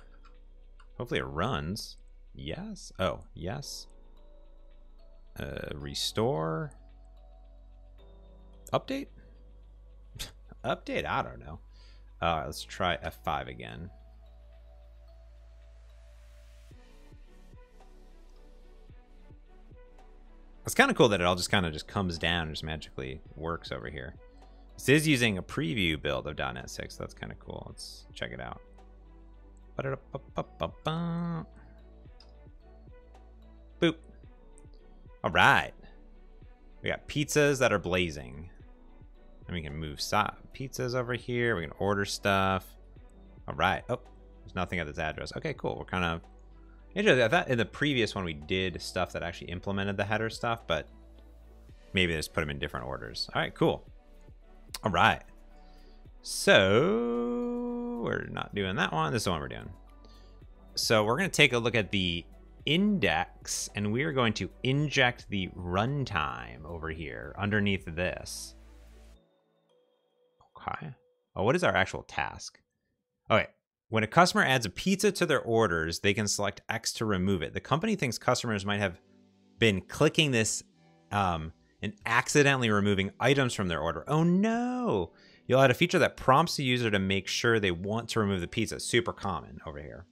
Hopefully it runs. Yes. Oh, yes. Uh, restore. Update? *laughs* Update? I don't know. Right, let's try F5 again. It's kind of cool that it all just kind of just comes down and just magically works over here. This is using a preview build of .NET 6. so That's kind of cool. Let's check it out. Boop. All right. We got pizzas that are blazing. And we can move pizzas over here. We can order stuff. All right. Oh, there's nothing at this address. Okay, cool. We're kind of interesting. I thought in the previous one we did stuff that actually implemented the header stuff, but maybe just put them in different orders. All right, cool. All right. So we're not doing that one. This is the one we're doing. So we're going to take a look at the index and we are going to inject the runtime over here underneath this. Okay. Oh, what is our actual task? Okay. When a customer adds a pizza to their orders, they can select X to remove it. The company thinks customers might have been clicking this um, and accidentally removing items from their order. Oh no! You'll add a feature that prompts the user to make sure they want to remove the pizza. Super common over here.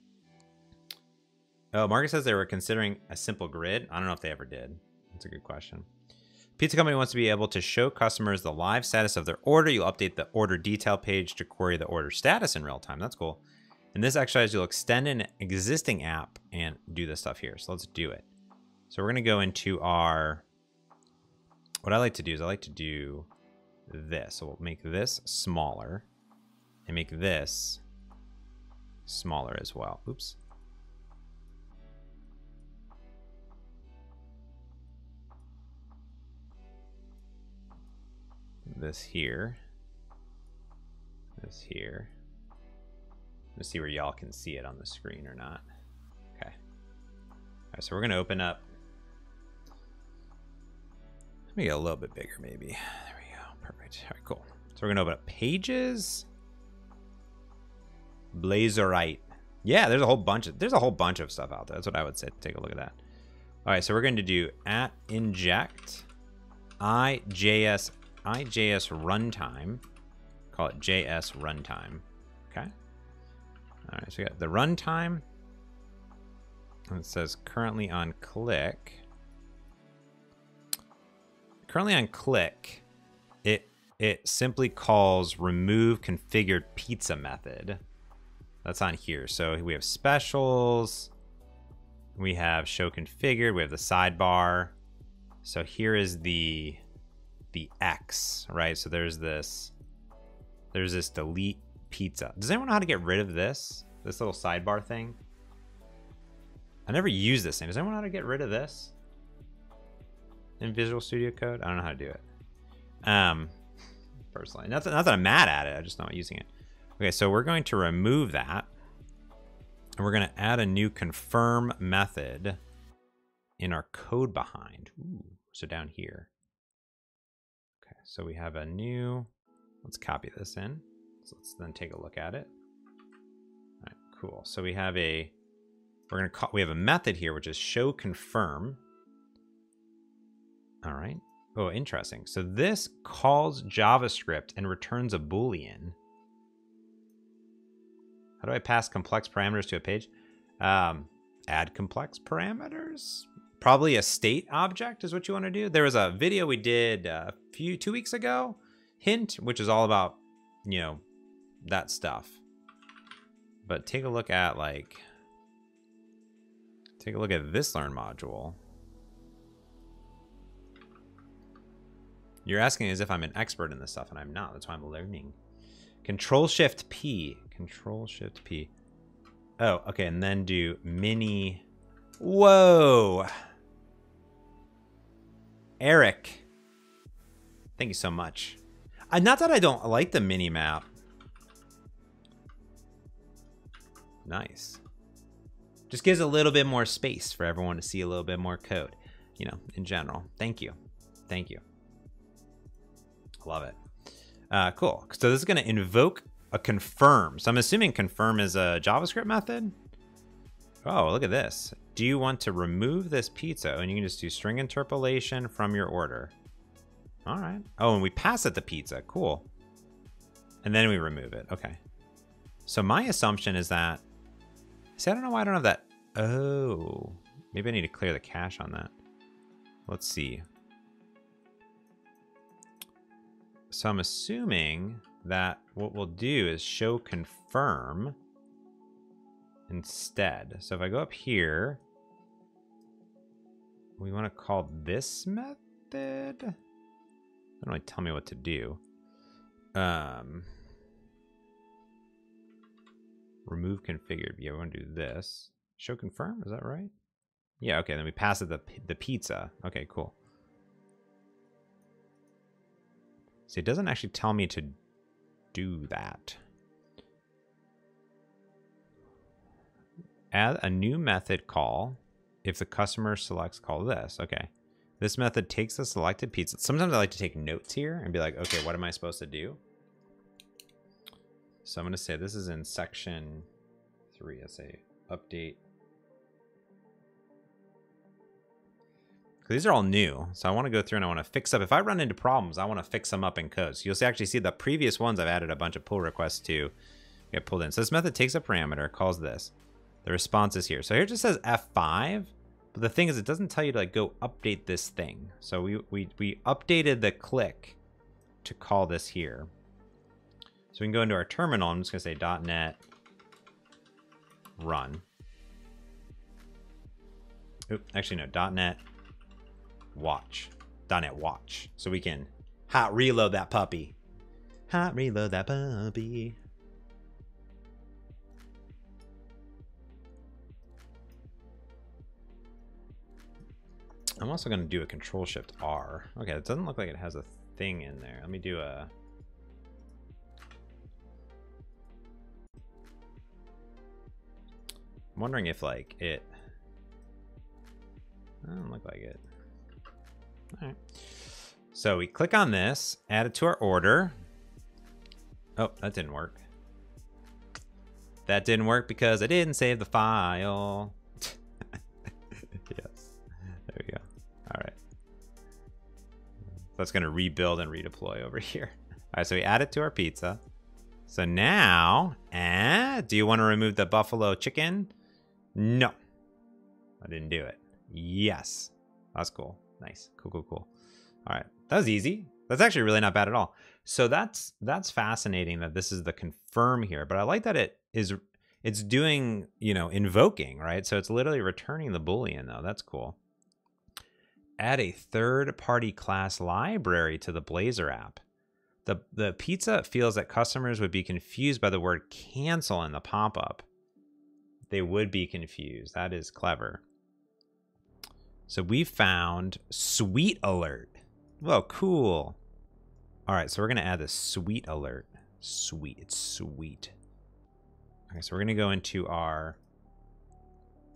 Oh, Marcus says they were considering a simple grid. I don't know if they ever did. That's a good question. Pizza company wants to be able to show customers the live status of their order. You'll update the order detail page to query the order status in real time. That's cool. In this exercise, you'll extend an existing app and do this stuff here. So let's do it. So we're going to go into our, what I like to do is I like to do this. So we'll make this smaller and make this smaller as well. Oops. This here. This here. Let's see where y'all can see it on the screen or not. Okay. All right, so we're to open up. Let me get a little bit bigger, maybe. There we go. Perfect. All right, cool. So we're to open up Pages. Blazorise. Yeah, there's a whole bunch of there's a whole bunch of stuff out there. That's what I would say. Take a look at that. All right, so we're going to do at inject IJS IJS runtime. Call it JS runtime. Okay. All right, so we got the runtime. And it says currently on click. Currently on click, it it simply calls remove configured pizza method. That's on here. So we have specials. We have show configured. We have the sidebar. So here is the the X, right? So there's this, there's this delete pizza. Does anyone know how to get rid of this? This little sidebar thing? I never use this thing. Does anyone know how to get rid of this? In Visual Studio Code? I don't know how to do it. Um, personally. Not that, not that I'm mad at it. I'm just not using it. Okay, so we're going to remove that. And we're going to add a new confirm method in our code behind. Ooh, so down here. So we have a new, let's copy this in. So let's then take a look at it. All right, cool. So we have a, we're to call, we have a method here, which is show confirm. All right. Oh, interesting. So this calls JavaScript and returns a Boolean. How do I pass complex parameters to a page? Um, add complex parameters? probably a state object is what you want to do. There was a video we did a few two weeks ago, hint, which is all about you know that stuff. But take a look at like take a look at this learn module. You're asking as if I'm an expert in this stuff, and I'm not. That's why I'm learning. Control Shift P. Control Shift P. Oh, okay, and then do mini. Whoa. Eric. Thank you so much. Uh, not that I don't like the mini map. Nice. Just gives a little bit more space for everyone to see a little bit more code, you know, in general. Thank you. Thank you. Love it. Uh, cool. So this is going to invoke a confirm. So I'm assuming confirm is a JavaScript method. Oh, look at this. Do you want to remove this pizza? And you can just do string interpolation from your order. All right. Oh, and we pass it the pizza. Cool. And then we remove it. Okay. So my assumption is that... See, I don't know why I don't have that. Oh. Maybe I need to clear the cache on that. Let's see. So I'm assuming that what we'll do is show confirm instead. So if I go up here, we want to call this method. Don't really tell me what to do. Um, remove configured. Yeah, we want to do this. Show confirm. Is that right? Yeah. Okay. Then we pass it the the pizza. Okay. Cool. See, it doesn't actually tell me to do that. Add a new method call if the customer selects call this. Okay. This method takes the selected pizza. Sometimes I like to take notes here and be like, okay, what am I supposed to do? So I'm going to say this is in section three. I say update. These are all new. So I want to go through and I want to fix up. If I run into problems, I want to fix them up in code. So you'll see, actually see the previous ones I've added a bunch of pull requests to get pulled in. So this method takes a parameter, calls this. The response is here. So here it just says F5. But the thing is, it doesn't tell you to like go update this thing. So we, we, we updated the click to call this here. So we can go into our terminal. I'm just going to say .NET run. Oop, actually, no, .NET watch. .NET watch. So we can hot reload that puppy. Hot reload that puppy. I'm also going to do a control shift R. Okay, it doesn't look like it has a thing in there. Let me do a... I'm wondering if like it... I don't look like it. All right. So we click on this, add it to our order. Oh, that didn't work. That didn't work because I didn't save the file. That's going to rebuild and redeploy over *laughs* here. All right, so we add it to our pizza. So now, eh, do you want to remove the buffalo chicken? No. I didn't do it. Yes. That's cool. Nice. Cool, cool, cool. All right. That was easy. That's actually really not bad at all. So that's that's fascinating that this is the confirm here, but I like that it is it's doing, you know, invoking, right? So it's literally returning the boolean though. That's cool add a third party class library to the Blazor app. The, the pizza feels that customers would be confused by the word cancel in the pop up. They would be confused. That is clever. So we found sweet alert. Well, cool. All right, so we're going to add the sweet alert. Sweet, it's sweet. Okay, so we're going to go into our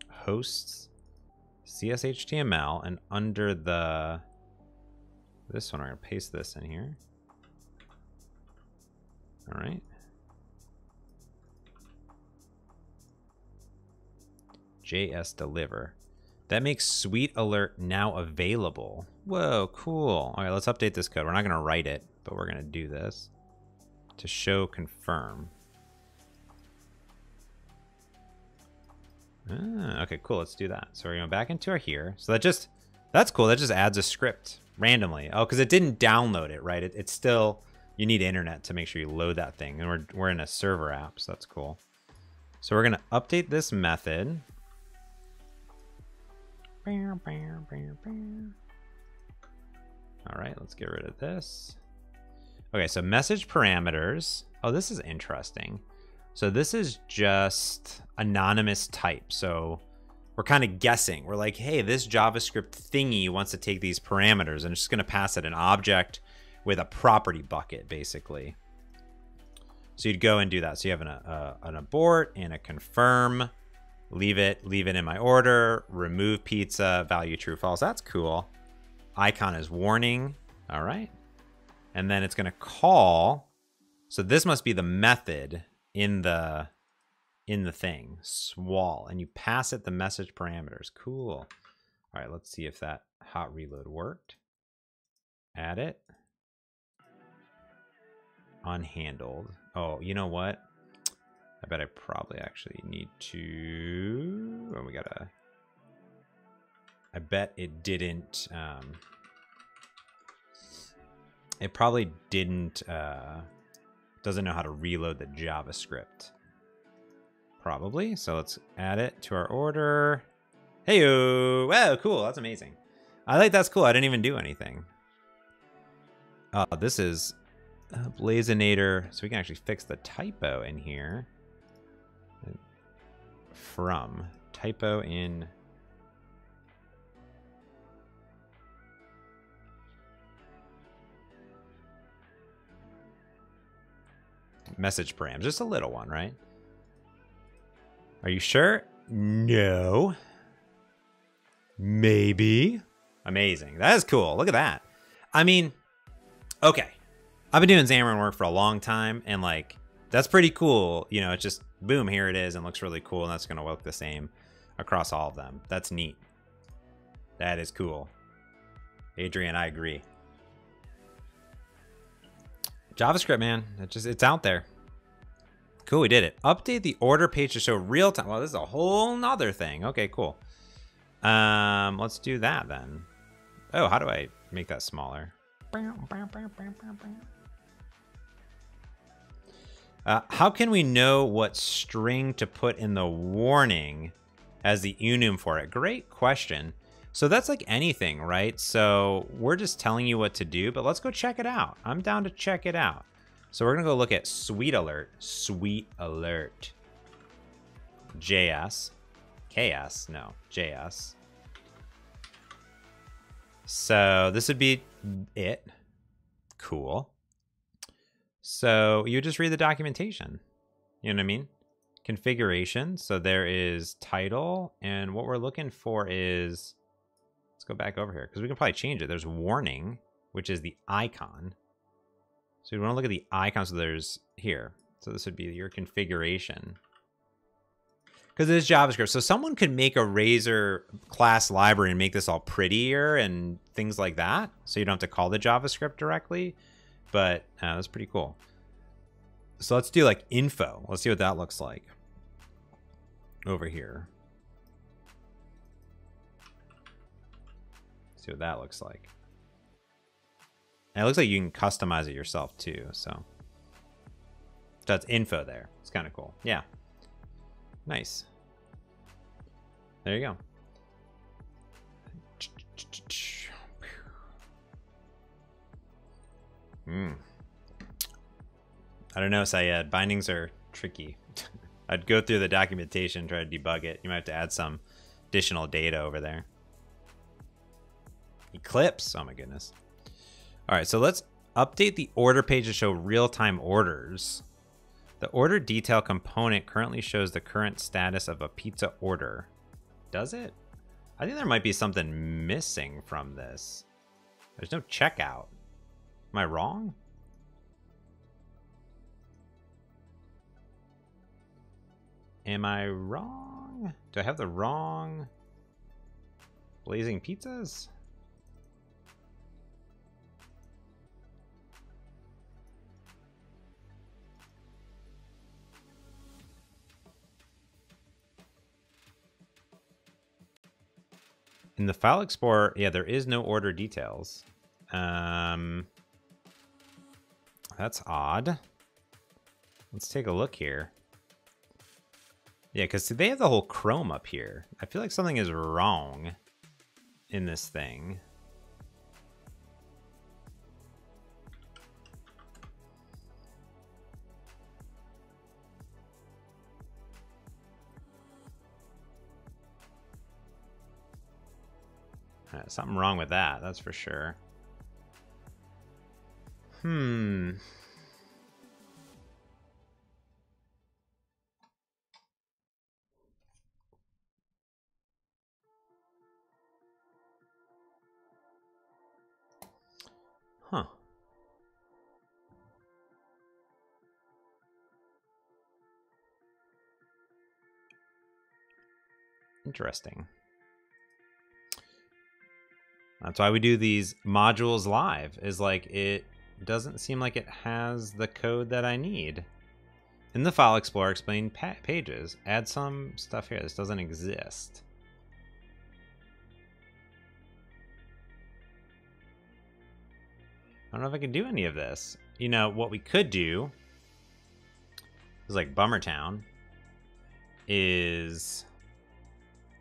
hosts CSHTML, and under the this one, I'm to paste this in here. All right. jsDelivr. That makes Sweet Alert now available. Whoa, cool. All right, let's update this code. We're not to write it, but we're to do this to show confirm. Ah, okay, cool. Let's do that. So we're going back into our here. So that just, that's cool. That just adds a script randomly. Oh, because it didn't download it, right? It, it's still, you need internet to make sure you load that thing. And we're, we're in a server app, so that's cool. So we're going to update this method. All right, let's get rid of this. Okay, so message parameters. Oh, this is interesting. So this is just anonymous type. So we're kind of guessing. We're like, hey, this JavaScript thingy wants to take these parameters and it's just going to pass it an object with a property bucket, basically. So you'd go and do that. So you have an, uh, an abort and a confirm. Leave it, leave it in my order. Remove pizza, value true, false. That's cool. Icon is warning. All right. And then it's going to call. So this must be the method in the in the thing swal and you pass it the message parameters. Cool. All right let's see if that hot reload worked. Add it. Unhandled. Oh you know what? I bet i probably actually need to oh we gotta i bet it didn't um it probably didn't uh doesn't know how to reload the JavaScript. Probably. So let's add it to our order. Hey, oh, cool. That's amazing. I like that's cool. I didn't even do anything. Oh, this is Blazinator. So we can actually fix the typo in here. From. Typo in message params. Just a little one, right? Are you sure? No. Maybe. Amazing. That is cool. Look at that. I mean, okay. I've been doing Xamarin work for a long time, and like, that's pretty cool. You know, it's just boom, here it is, and looks really cool, and that's going to look the same across all of them. That's neat. That is cool. Adrian, I agree. JavaScript, man. It just it's out there. Cool, we did it. Update the order page to show real time. Well, this is a whole nother thing. Okay, cool. Um, let's do that then. Oh, how do I make that smaller? Uh, how can we know what string to put in the warning as the enum for it? Great question. So that's like anything, right? So we're just telling you what to do, but let's go check it out. I'm down to check it out. So we're to go look at Sweet Alert. Sweet Alert. JS. KS. No. JS. So this would be it. Cool. So you just read the documentation. You know what I mean? Configuration. So there is title. And what we're looking for is Go back over here because we can probably change it. There's warning, which is the icon. So we want to look at the icon. So there's here. So this would be your configuration. Because it is JavaScript. So someone could make a Razor class library and make this all prettier and things like that. So you don't have to call the JavaScript directly. But uh, that's pretty cool. So let's do like info. Let's see what that looks like over here. See what that looks like. And it looks like you can customize it yourself too, so. That's info there. It's kind of cool. Yeah. Nice. There you go. Hmm. I don't know, Syed. Bindings are tricky. *laughs* I'd go through the documentation, try to debug it. You might have to add some additional data over there. Eclipse. Oh my goodness. All right, so let's update the order page to show real-time orders. The order detail component currently shows the current status of a pizza order. Does it? I think there might be something missing from this. There's no checkout. Am I wrong? Am I wrong? Do I have the wrong blazing pizzas? In the file explorer, yeah, there is no order details. Um, that's odd. Let's take a look here. Yeah, because they have the whole Chrome up here. I feel like something is wrong in this thing. Something wrong with that, that's for sure. Hmm. Huh. Interesting. That's why we do these modules live, is like it doesn't seem like it has the code that I need. In the File Explorer, explain pa pages. Add some stuff here. This doesn't exist. I don't know if I can do any of this. You know, what we could do is like Bummertown is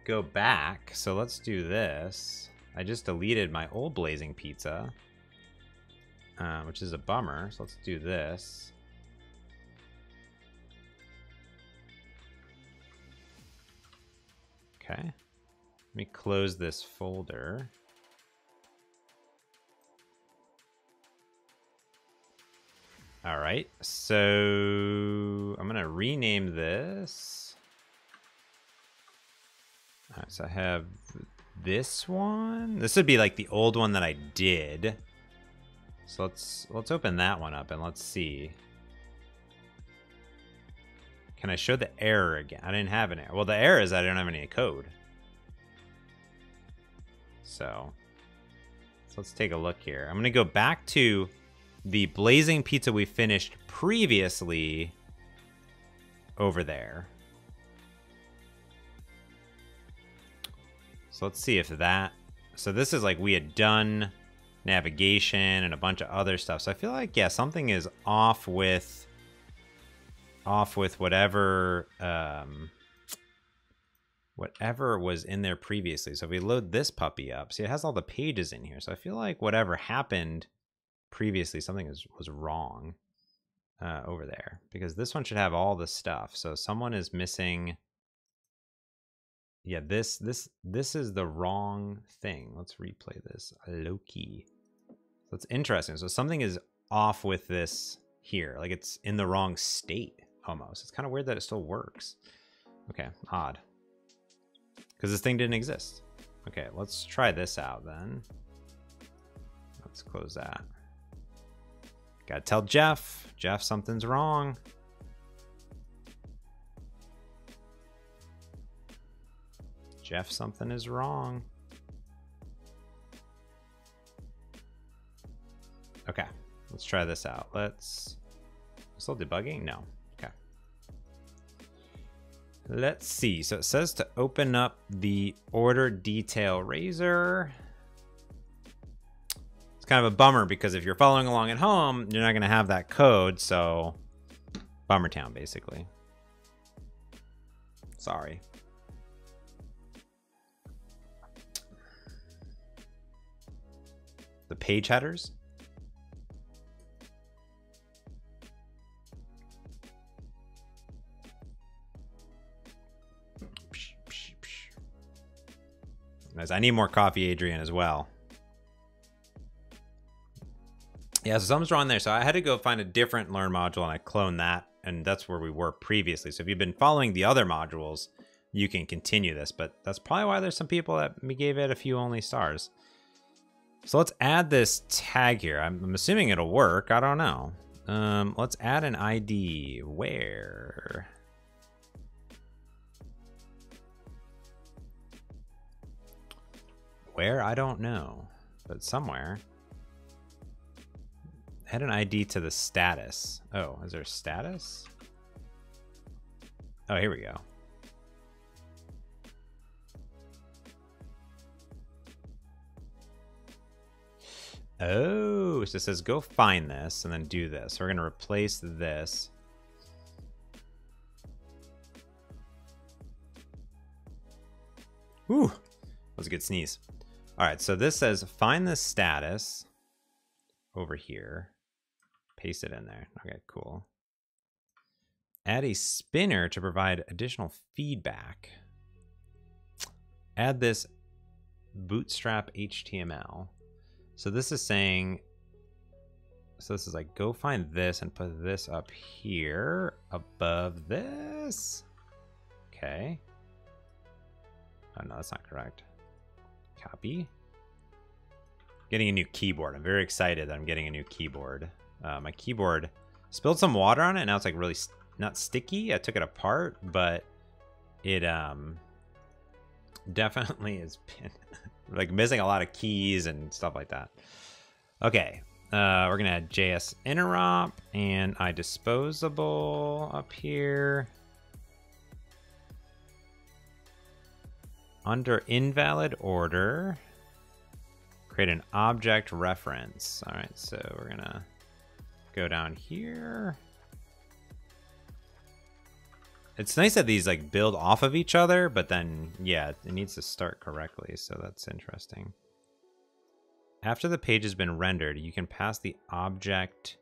go back. So let's do this. I just deleted my old Blazing Pizza, uh, which is a bummer. So let's do this. Okay. Let me close this folder. All right, so I'm gonna rename this. All right, so I have this one. This would be like the old one that I did. So let's let's open that one up and let's see. Can I show the error again? I didn't have an error. Well, the error is I don't have any code. So, so let's take a look here. I'm gonna go back to the blazing pizza we finished previously over there. So let's see if that... So this is like we had done navigation and a bunch of other stuff. So I feel like, yeah, something is off with... Off with whatever... Um, whatever was in there previously. So if we load this puppy up, see, it has all the pages in here. So I feel like whatever happened previously something was, was wrong uh, over there because this one should have all the stuff. So someone is missing. Yeah, this this this is the wrong thing. Let's replay this. Loki. That's interesting. So something is off with this here. Like it's in the wrong state almost. It's kind of weird that it still works. Okay, odd. Because this thing didn't exist. Okay, let's try this out then. Let's close that. Gotta tell Jeff. Jeff, something's wrong. Jeff, something is wrong. Okay, let's try this out. Let's... Still debugging? No. Okay. Let's see. So it says to open up the order detail razor it's kind of a bummer because if you're following along at home, you're not going to have that code. So, bummer town, basically. Sorry. The page headers. Nice. I need more coffee, Adrian, as well. Yeah, so something's wrong there. So I had to go find a different learn module and I cloned that. And that's where we were previously. So if you've been following the other modules, you can continue this. But that's probably why there's some people that gave it a few only stars. So let's add this tag here. I'm, I'm assuming it'll work. I don't know. Um, let's add an ID. Where? Where? I don't know. But somewhere. Add an ID to the status. Oh, is there status? Oh, here we go. Oh, so it says go find this and then do this. So we're going to replace this. Ooh, that was a good sneeze. All right, so this says find the status over here. Paste it in there. Okay, cool. Add a spinner to provide additional feedback. Add this bootstrap HTML. So this is saying, so this is like, go find this and put this up here above this. Okay. Oh, no, that's not correct. Copy. Getting a new keyboard. I'm very excited that I'm getting a new keyboard. Uh, my keyboard spilled some water on it. Now it's like really st not sticky. I took it apart, but it um *laughs* definitely been like missing a lot of keys and stuff like that. Okay, uh, we're gonna add JS interop and IDisposable up here. Under invalid order, create an object reference. All right, so we're gonna go down here. It's nice that these like build off of each other, but then yeah, it needs to start correctly, so that's interesting. After the page has been rendered, you can pass the object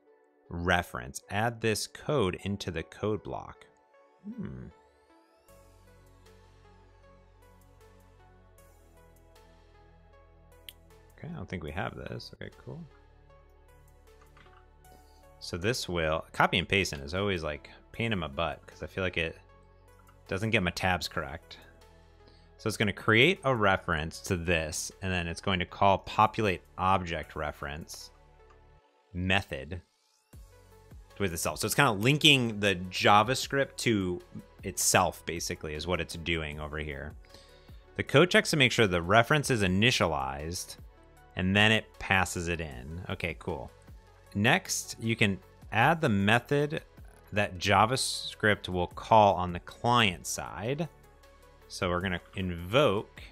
reference. Add this code into the code block. Hmm. Okay, I don't think we have this. Okay, cool. So this will, copy and pasting is always like pain in my butt because I feel like it doesn't get my tabs correct. So it's going to create a reference to this, and then it's going to call populate object reference method with itself. So it's kind of linking the JavaScript to itself, basically, is what it's doing over here. The code checks to make sure the reference is initialized, and then it passes it in. Okay, cool. Next, you can add the method that JavaScript will call on the client side. So we're going to invoke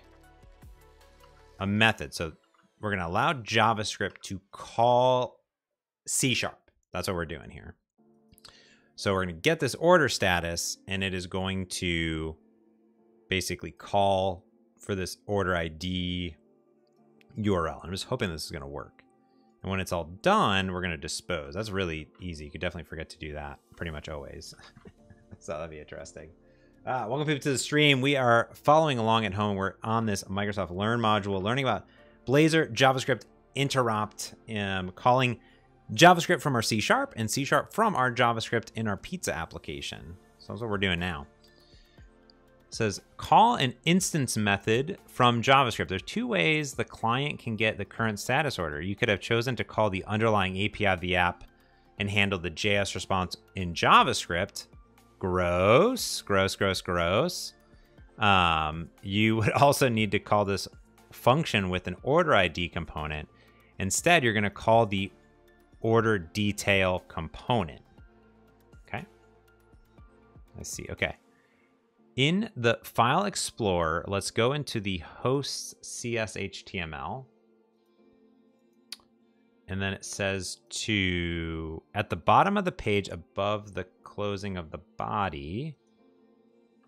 a method. So we're going to allow JavaScript to call C sharp. That's what we're doing here. So we're going to get this order status and it is going to basically call for this order ID URL. I'm just hoping this is going to work. And when it's all done, we're going to dispose. That's really easy. You could definitely forget to do that pretty much always. *laughs* so that'd be interesting. Uh, welcome people to the stream. We are following along at home. We're on this Microsoft Learn module, learning about Blazor, JavaScript, interop, um, calling JavaScript from our C Sharp and C Sharp from our JavaScript in our pizza application. So that's what we're doing now. Says call an instance method from JavaScript. There's two ways the client can get the current status order. You could have chosen to call the underlying API of the app and handle the JS response in JavaScript, Gross, gross, gross, gross. Um, you would *laughs* also need to call this function with an order ID component. Instead, you're going to call the order detail component. Okay. I see. Okay. In the File Explorer, let's go into the hosts CSHTML. And then it says to, at the bottom of the page above the closing of the body,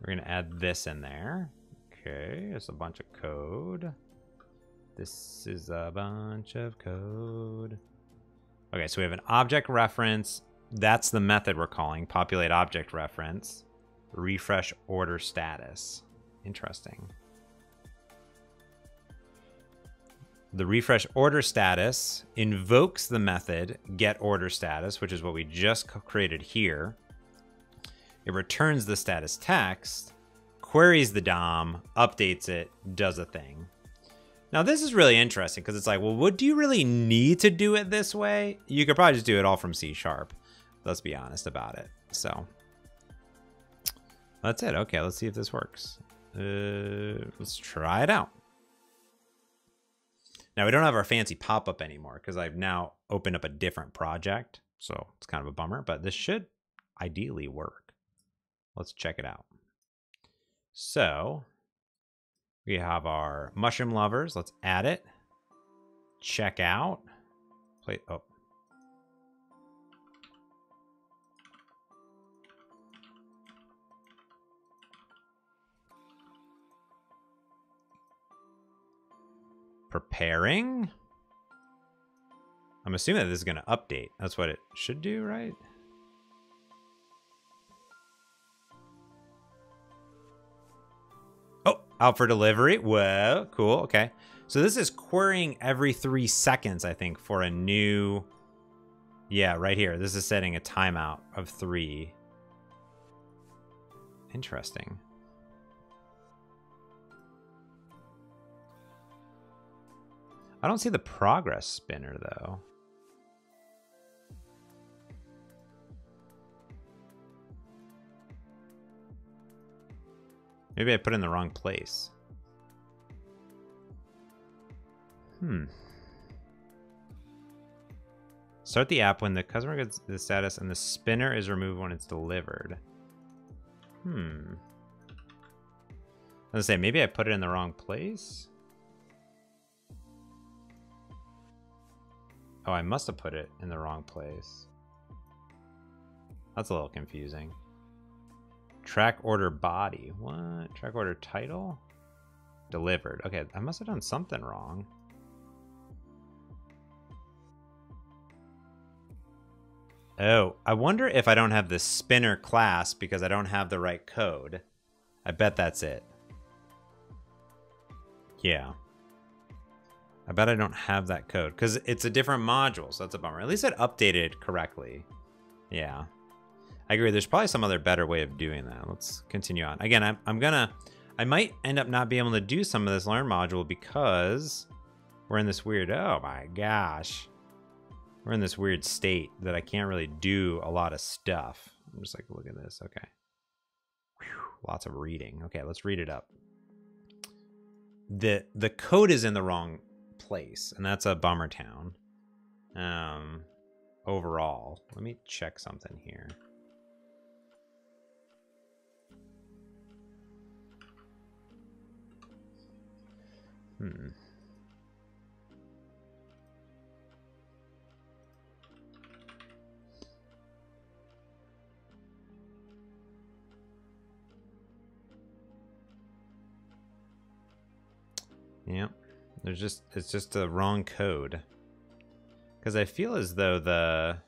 we're going to add this in there. Okay, it's a bunch of code. This is a bunch of code. Okay, so we have an object reference. That's the method we're calling, populate object reference. Refresh order status. Interesting. The refresh order status invokes the method get order status, which is what we just created here. It returns the status text, queries the DOM, updates it, does a thing. Now this is really interesting because it's like, well, what do you really need to do it this way? You could probably just do it all from C sharp. Let's be honest about it. So that's it. Okay, let's see if this works. Uh, let's try it out. Now we don't have our fancy pop-up anymore because I've now opened up a different project. So it's kind of a bummer, but this should ideally work. Let's check it out. So we have our mushroom lovers. Let's add it. Check out. Play. Oh, preparing. I'm assuming that this is going to update. That's what it should do, right? Oh, out for delivery. Whoa, cool. Okay. So this is querying every three seconds, I think, for a new... Yeah, right here. This is setting a timeout of three. Interesting. I don't see the progress spinner though. Maybe I put it in the wrong place. Hmm. Start the app when the customer gets the status and the spinner is removed when it's delivered. Hmm. I was say, maybe I put it in the wrong place? Oh, I must have put it in the wrong place. That's a little confusing. Track order body. What? Track order title? Delivered. Okay, I must have done something wrong. Oh, I wonder if I don't have the spinner class because I don't have the right code. I bet that's it. Yeah. I bet I don't have that code because it's a different module, so that's a bummer. At least it updated correctly. Yeah. I agree. There's probably some other better way of doing that. Let's continue on. Again, I'm, I'm to... I might end up not being able to do some of this learn module because we're in this weird... Oh, my gosh. We're in this weird state that I can't really do a lot of stuff. I'm just like, look at this. Okay. Whew, lots of reading. Okay, let's read it up. The the code is in the wrong place, and that's a bummer town. Um, overall, let me check something here. Hmm. Yep. There's just it's just the wrong code. Cuz I feel as though the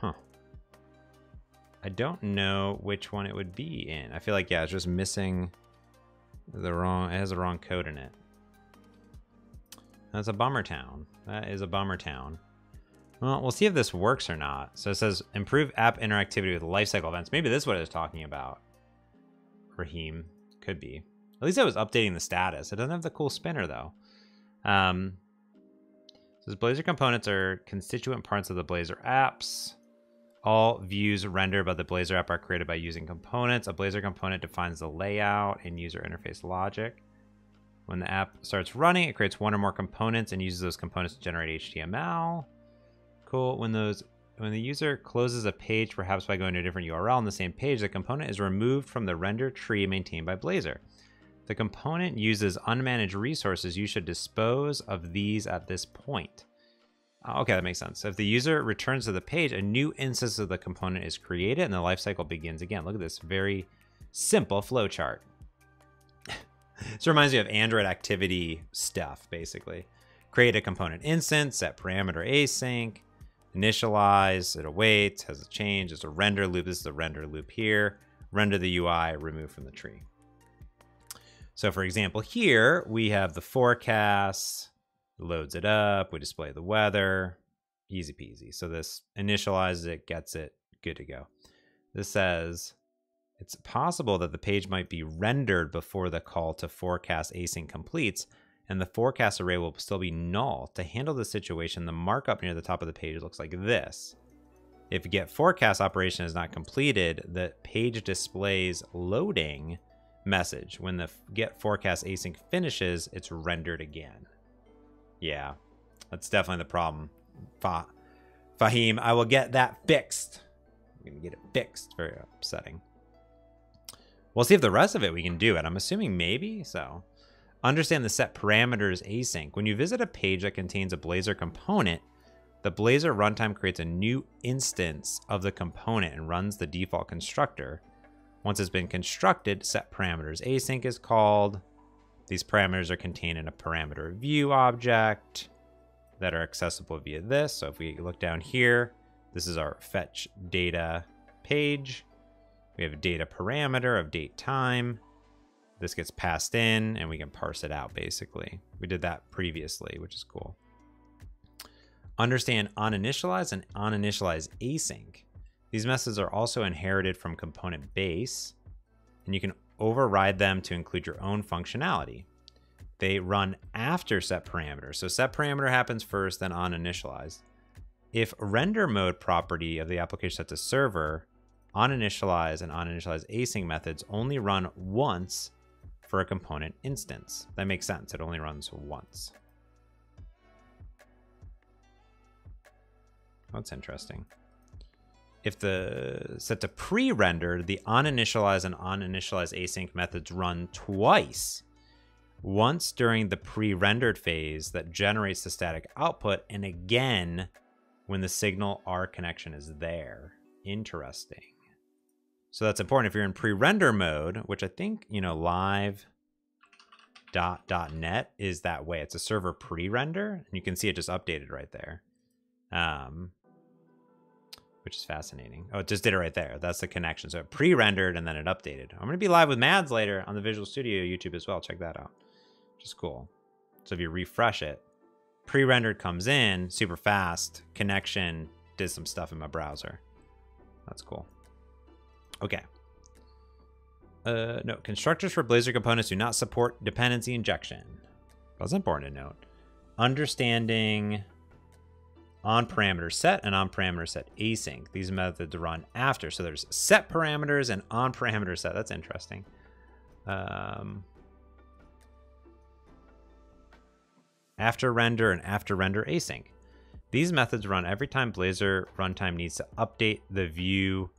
Huh. I don't know which one it would be in. I feel like yeah, it's just missing the wrong it has the wrong code in it. That's a bummer town. That is a bummer town. Well, we'll see if this works or not. So it says improve app interactivity with lifecycle events. Maybe this is what it's talking about. Raheem. Could be. At least I was updating the status. It doesn't have the cool spinner though. Um, says Blazor components are constituent parts of the Blazor apps. All views rendered by the Blazor app are created by using components. A Blazor component defines the layout and user interface logic. When the app starts running, it creates one or more components and uses those components to generate HTML. Cool. When those when the user closes a page, perhaps by going to a different URL on the same page, the component is removed from the render tree maintained by Blazor. The component uses unmanaged resources. You should dispose of these at this point. Uh, okay, that makes sense. So if the user returns to the page, a new instance of the component is created and the lifecycle begins again. Look at this very simple flowchart. *laughs* this reminds me of Android activity stuff, basically. Create a component instance, set parameter async, initialize, it awaits, has a change, it's a render loop. This is the render loop here. Render the UI, remove from the tree. So for example, here we have the forecast, loads it up, we display the weather, easy peasy. So this initializes it, gets it, good to go. This says it's possible that the page might be rendered before the call to forecast async completes, and the forecast array will still be null. To handle this situation, the markup near the top of the page looks like this. If get forecast operation is not completed, the page displays loading message. When the get forecast async finishes, it's rendered again. Yeah, that's definitely the problem. Fa Fahim, I will get that fixed. I'm to get it fixed. Very upsetting. We'll see if the rest of it we can do it. I'm assuming maybe, so... Understand the set parameters async. When you visit a page that contains a Blazor component, the Blazor runtime creates a new instance of the component and runs the default constructor. Once it's been constructed, set parameters async is called. These parameters are contained in a parameter view object that are accessible via this. So if we look down here, this is our fetch data page. We have a data parameter of date time this gets passed in and we can parse it out basically. We did that previously, which is cool. Understand oninitialize and oninitialize async. These methods are also inherited from component base, and you can override them to include your own functionality. They run after set parameter. So set parameter happens first, then oninitialize. If render mode property of the application set to server, oninitialize and oninitialize async methods only run once for a component instance. That makes sense. It only runs once. That's interesting. If the set to pre-render, the oninitialize and oninitialize async methods run twice. Once during the pre-rendered phase that generates the static output, and again when the SignalR connection is there. Interesting. So that's important if you're in pre-render mode, which I think, you know, live dot dot net is that way. It's a server pre-render, and you can see it just updated right there. Um, which is fascinating. Oh, it just did it right there. That's the connection. So it pre-rendered and then it updated. I'm going to be live with Mads later on the Visual Studio YouTube as well. Check that out, which is cool. So if you refresh it, pre-rendered comes in super fast. Connection did some stuff in my browser. That's cool. Okay. Uh, no, constructors for Blazor components do not support dependency injection. That's important to note. Understanding on parameter set and on parameter set async. These methods run after. So there's set parameters and on parameter set. That's interesting. Um, after render and after render async. These methods run every time Blazor runtime needs to update the view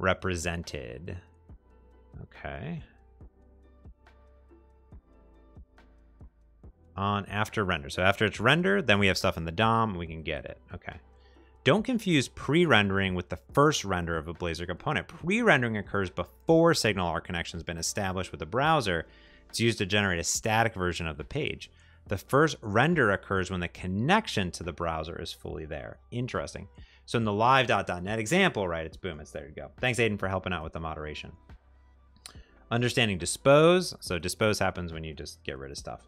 represented. Okay. on after render. So after it's rendered, then we have stuff in the DOM, we can get it. Okay. Don't confuse pre-rendering with the first render of a Blazor component. Pre-rendering occurs before SignalR connection has been established with the browser. It's used to generate a static version of the page. The first render occurs when the connection to the browser is fully there. Interesting. So in the live.net example, right, it's boom, it's there you go. Thanks, Aiden, for helping out with the moderation. Understanding dispose. So dispose happens when you just get rid of stuff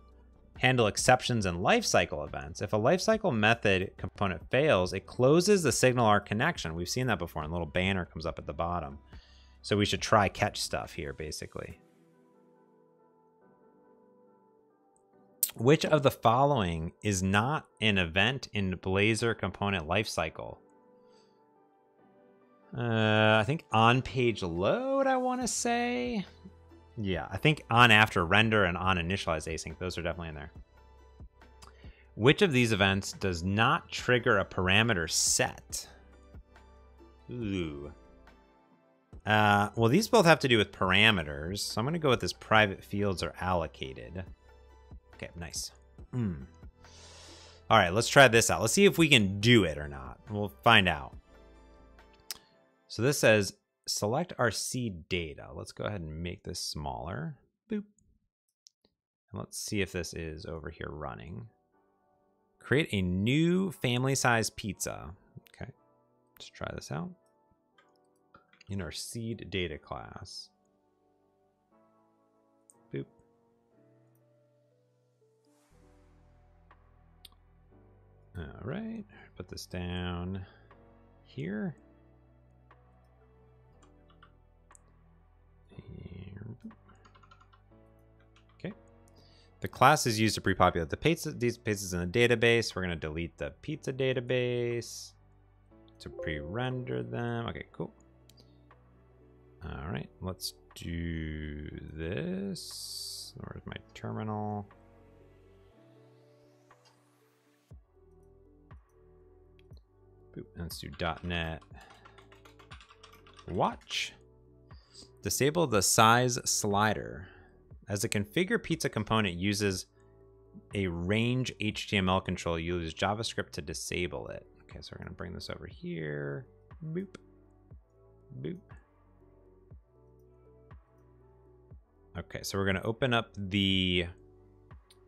handle exceptions and lifecycle events. If a lifecycle method component fails, it closes the signal SignalR connection. We've seen that before, and a little banner comes up at the bottom. So we should try catch stuff here, basically. Which of the following is not an event in Blazor component lifecycle? Uh, I think on page load, I want to say. Yeah, I think on after render and on initialize async, those are definitely in there. Which of these events does not trigger a parameter set? Ooh. Uh, well, these both have to do with parameters, so I'm going to go with this private fields are allocated. Okay, nice. Mm. All right, let's try this out. Let's see if we can do it or not. We'll find out. So this says select our seed data. Let's go ahead and make this smaller. Boop. And let's see if this is over here running. Create a new family size pizza. Okay, let's try this out. In our seed data class. Boop. All right, put this down here. The class is used to pre-populate the pizza, these pizzas in the database. We're going to delete the pizza database to pre-render them. Okay, cool. All right, let's do this. Where's my terminal? Let's do .NET watch. Disable the size slider. As the configure pizza component uses a range HTML control, you use JavaScript to disable it. Okay, so we're gonna bring this over here. Boop. Boop. Okay, so we're gonna open up the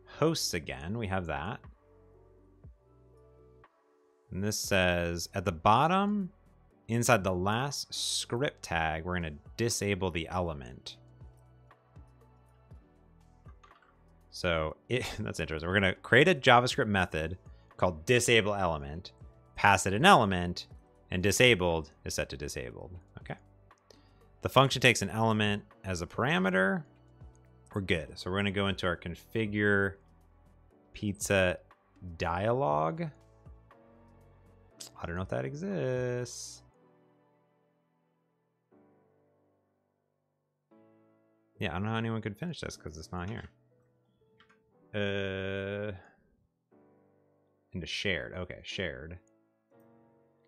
hosts again. We have that. And this says at the bottom, inside the last script tag, we're gonna disable the element. So it, *laughs* that's interesting. We're going to create a JavaScript method called disable element, pass it an element, and disabled is set to disabled. Okay. The function takes an element as a parameter. We're good. So we're going to go into our configure pizza dialog. I don't know if that exists. Yeah, I don't know how anyone could finish this because it's not here. Uh, into shared. Okay, shared.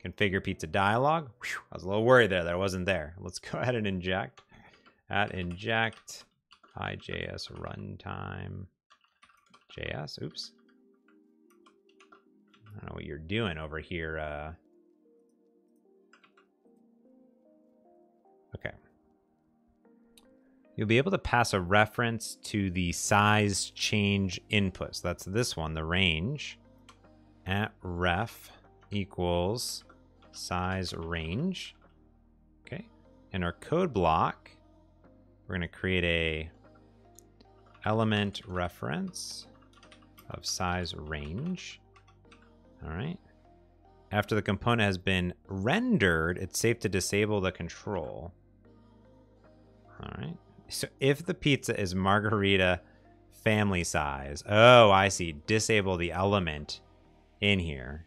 Configure pizza dialog. Whew, I was a little worried there that it wasn't there. Let's *laughs* go ahead and inject. At inject IJS runtime JS. Oops. I don't know what you're doing over here. Uh, okay. You'll be able to pass a reference to the size change input. So That's this one, the range at ref equals size range. Okay. In our code block, we're going to create a element reference of size range. All right. After the component has been rendered, it's safe to disable the control. All right. So if the pizza is margarita family size, oh, I see. Disable the element in here.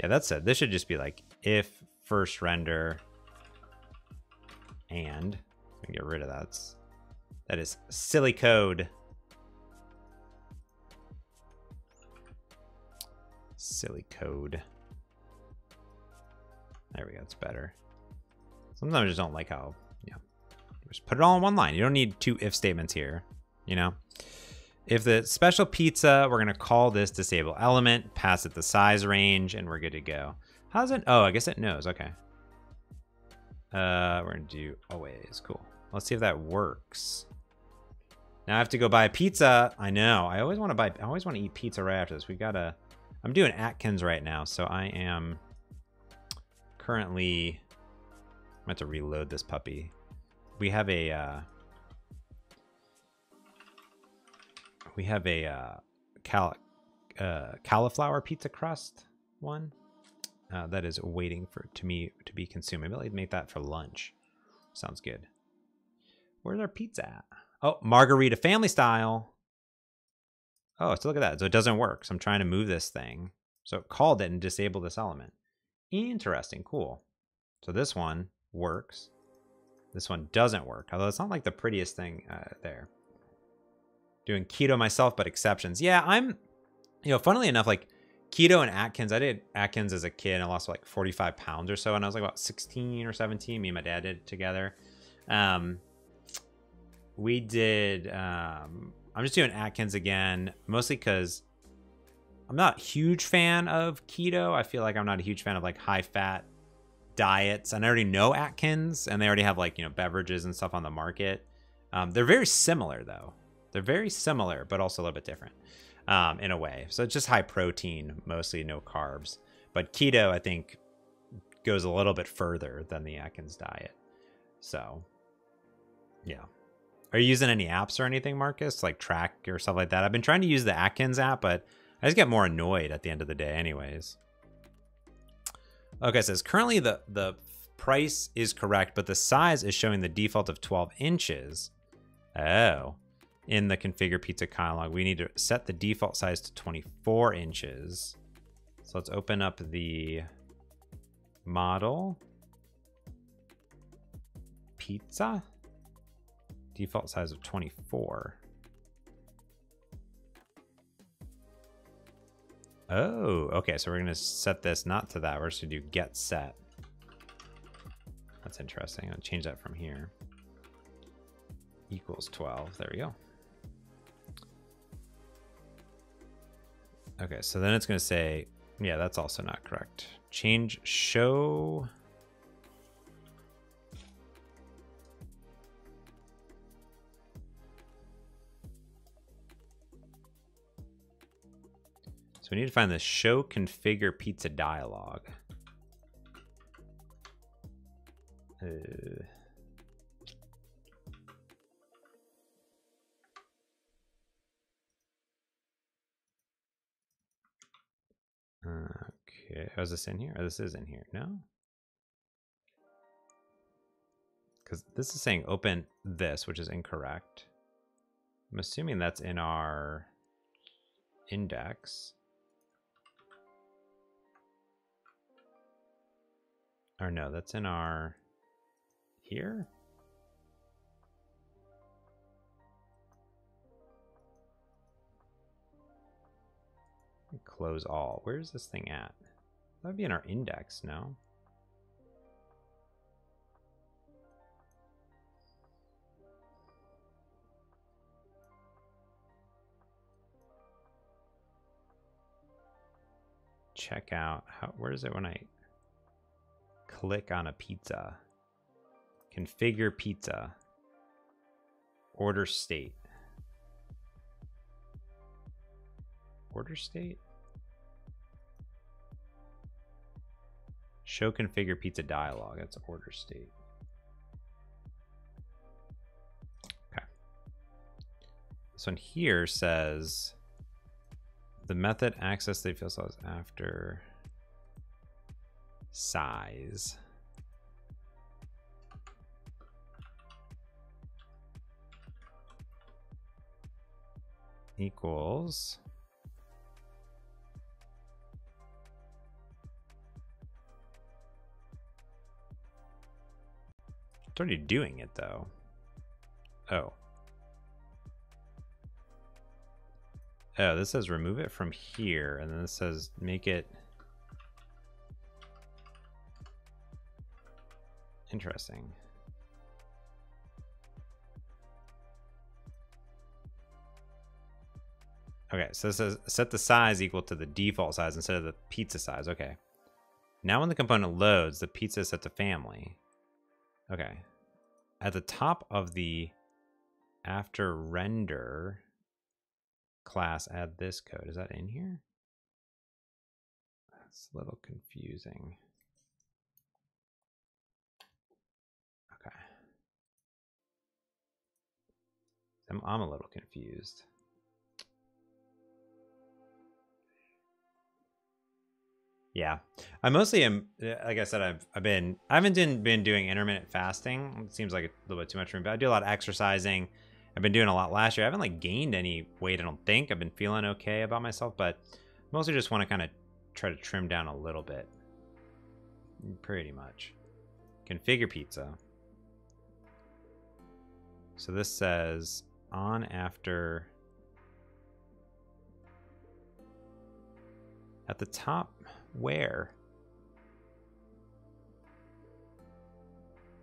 Yeah, that's it. This should just be like if first render and get rid of that. That is silly code. Silly code. There we go. It's better. Sometimes I just don't like how. Just put it all in one line. You don't need two if statements here, you know? If the special pizza, we're going to call this disable element, pass it the size range, and we're good to go. How's it? Oh, I guess it knows. Okay. Uh, we're to do always. Cool. Let's see if that works. Now I have to go buy a pizza. I know. I always want to buy. I always want to eat pizza right after this. We gotta. I'm doing Atkins right now, so I am currently. I'm going to reload this puppy. We have a. Uh, we have a uh, cal uh, cauliflower pizza crust one uh, that is waiting for to me to be consumed. Maybe I'll make that for lunch. Sounds good. Where's our pizza at? Oh, margarita family style. Oh, so look at that. So it doesn't work. So I'm trying to move this thing. So it called it and disabled this element. Interesting. Cool. So this one works. This one doesn't work. Although it's not like the prettiest thing uh, there. Doing keto myself, but exceptions. Yeah, I'm, you know, funnily enough, like keto and Atkins, I did Atkins as a kid and I lost like 45 pounds or so. And I was like about 16 or 17. Me and my dad did it together. Um, we did um i'm just doing atkins again mostly because i'm not a huge fan of keto i feel like i'm not a huge fan of like high fat diets and i already know atkins and they already have like you know beverages and stuff on the market um, they're very similar though they're very similar but also a little bit different um, in a way so it's just high protein mostly no carbs but keto i think goes a little bit further than the atkins diet so yeah are you using any apps or anything, Marcus? Like track or stuff like that? I've been trying to use the Atkins app, but I just get more annoyed at the end of the day anyways. Okay, it says currently the, the price is correct, but the size is showing the default of 12 inches. Oh. In the configure pizza dialog, we need to set the default size to 24 inches. So let's open up the model. Pizza? Default size of 24. Oh, okay. So we're going to set this not to that. We're just going to do get set. That's interesting. I'll change that from here. Equals 12. There we go. Okay, so then it's going to say, yeah, that's also not correct. Change show we need to find the show configure pizza dialog. Uh, okay, oh, is this in here? Oh, this is in here. No? Because this is saying open this, which is incorrect. I'm assuming that's in our index. Or no, that's in our here. Close all. Where's this thing at? That'd be in our index, no? Check out how where is it when I click on a pizza. Configure pizza. order state. Order state? Show configure pizza dialog. That's order state. Okay. This one here says the method access they feel size after size. equals It's already doing it though. Oh. Oh, this says remove it from here, and then this says make it interesting. Okay, so this says set the size equal to the default size instead of the pizza size. Okay. Now when the component loads, the pizza is set to family. Okay. At the top of the after render class, add this code. Is that in here? That's a little confusing. Okay. I'm, I'm a little confused. Yeah, I mostly am. Uh, like I said, I've I've been I haven't been been doing intermittent fasting. It seems like a little bit too much for me, but I do a lot of exercising. I've been doing a lot last year. I haven't like gained any weight. I don't think I've been feeling okay about myself, but mostly just want to kind of try to trim down a little bit. Pretty much. Configure pizza. So this says on after at the top where?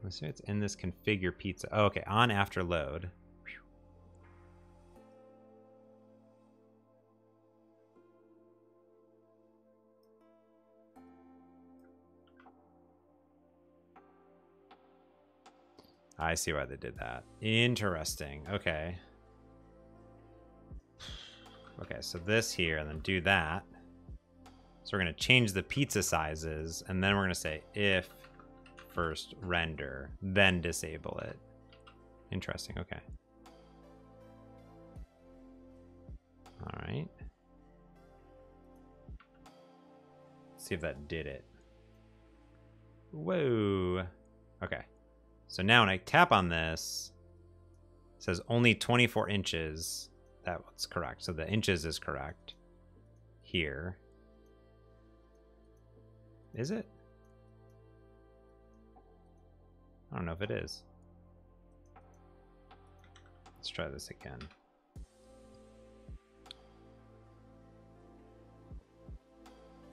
Let's see it's in this configure pizza. Oh, okay, on after load. I see why they did that. Interesting. Okay. Okay, so this here, and then do that. So we're going to change the pizza sizes, and then we're going to say if first render, then disable it. Interesting, okay. All right. Let's see if that did it. Whoa. Okay. So now when I tap on this, it says only 24 inches. That's correct. So the inches is correct here. Is it? I don't know if it is. Let's try this again.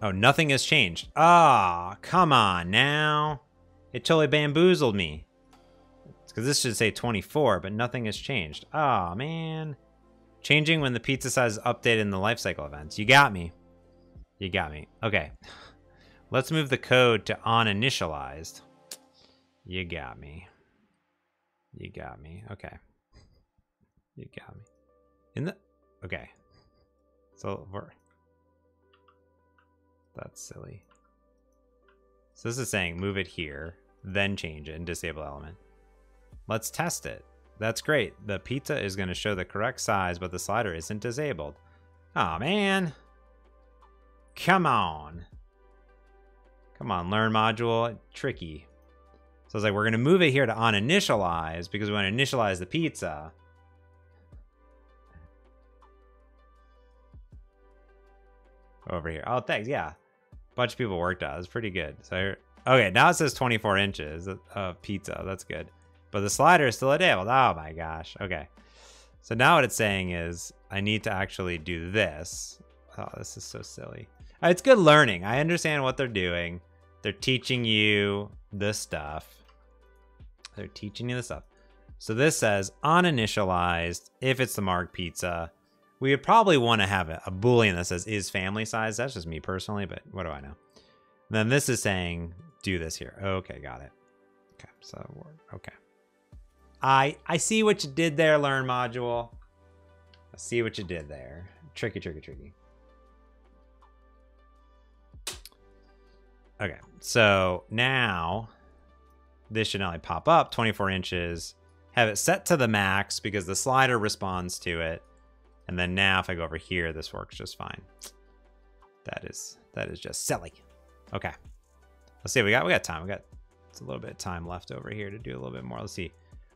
Oh, nothing has changed. Ah, oh, come on now. It totally bamboozled me. Because this should say 24, but nothing has changed. Oh, man. Changing when the pizza size is updated in the lifecycle events. You got me. You got me. Okay. *laughs* Let's move the code to OnInitialized. You got me. You got me. Okay. You got me. In the okay. So we're that's silly. So this is saying move it here, then change it and disable element. Let's test it. That's great. The pizza is going to show the correct size, but the slider isn't disabled. oh, man. Come on. Come on, learn module. Tricky. So I was like, we're going to move it here to on initialize because we want to initialize the pizza. Over here. Oh, thanks. Yeah. Bunch of people worked on it. It's pretty good. So, here, okay, now it says 24 inches of pizza. That's good. But the slider is still enabled. Oh my gosh. Okay. So now what it's saying is I need to actually do this. Oh, this is so silly. Uh, it's good learning. I understand what they're doing. They're teaching you the stuff. They're teaching you the stuff. So this says OnInitialized, if it's the mark pizza, we would probably want to have a, a boolean that says is family size. That's just me personally, but what do I know? And then this is saying do this here. Okay, got it. Okay, so okay. I I see what you did there, learn module. I see what you did there. Tricky, tricky, tricky. Okay, so now this should only pop up 24 inches. Have it set to the max because the slider responds to it. And then now if I go over here, this works just fine. That is that is just silly. Okay. Let's see. We got we got time. We got it's a little bit of time left over here to do a little bit more. Let's see.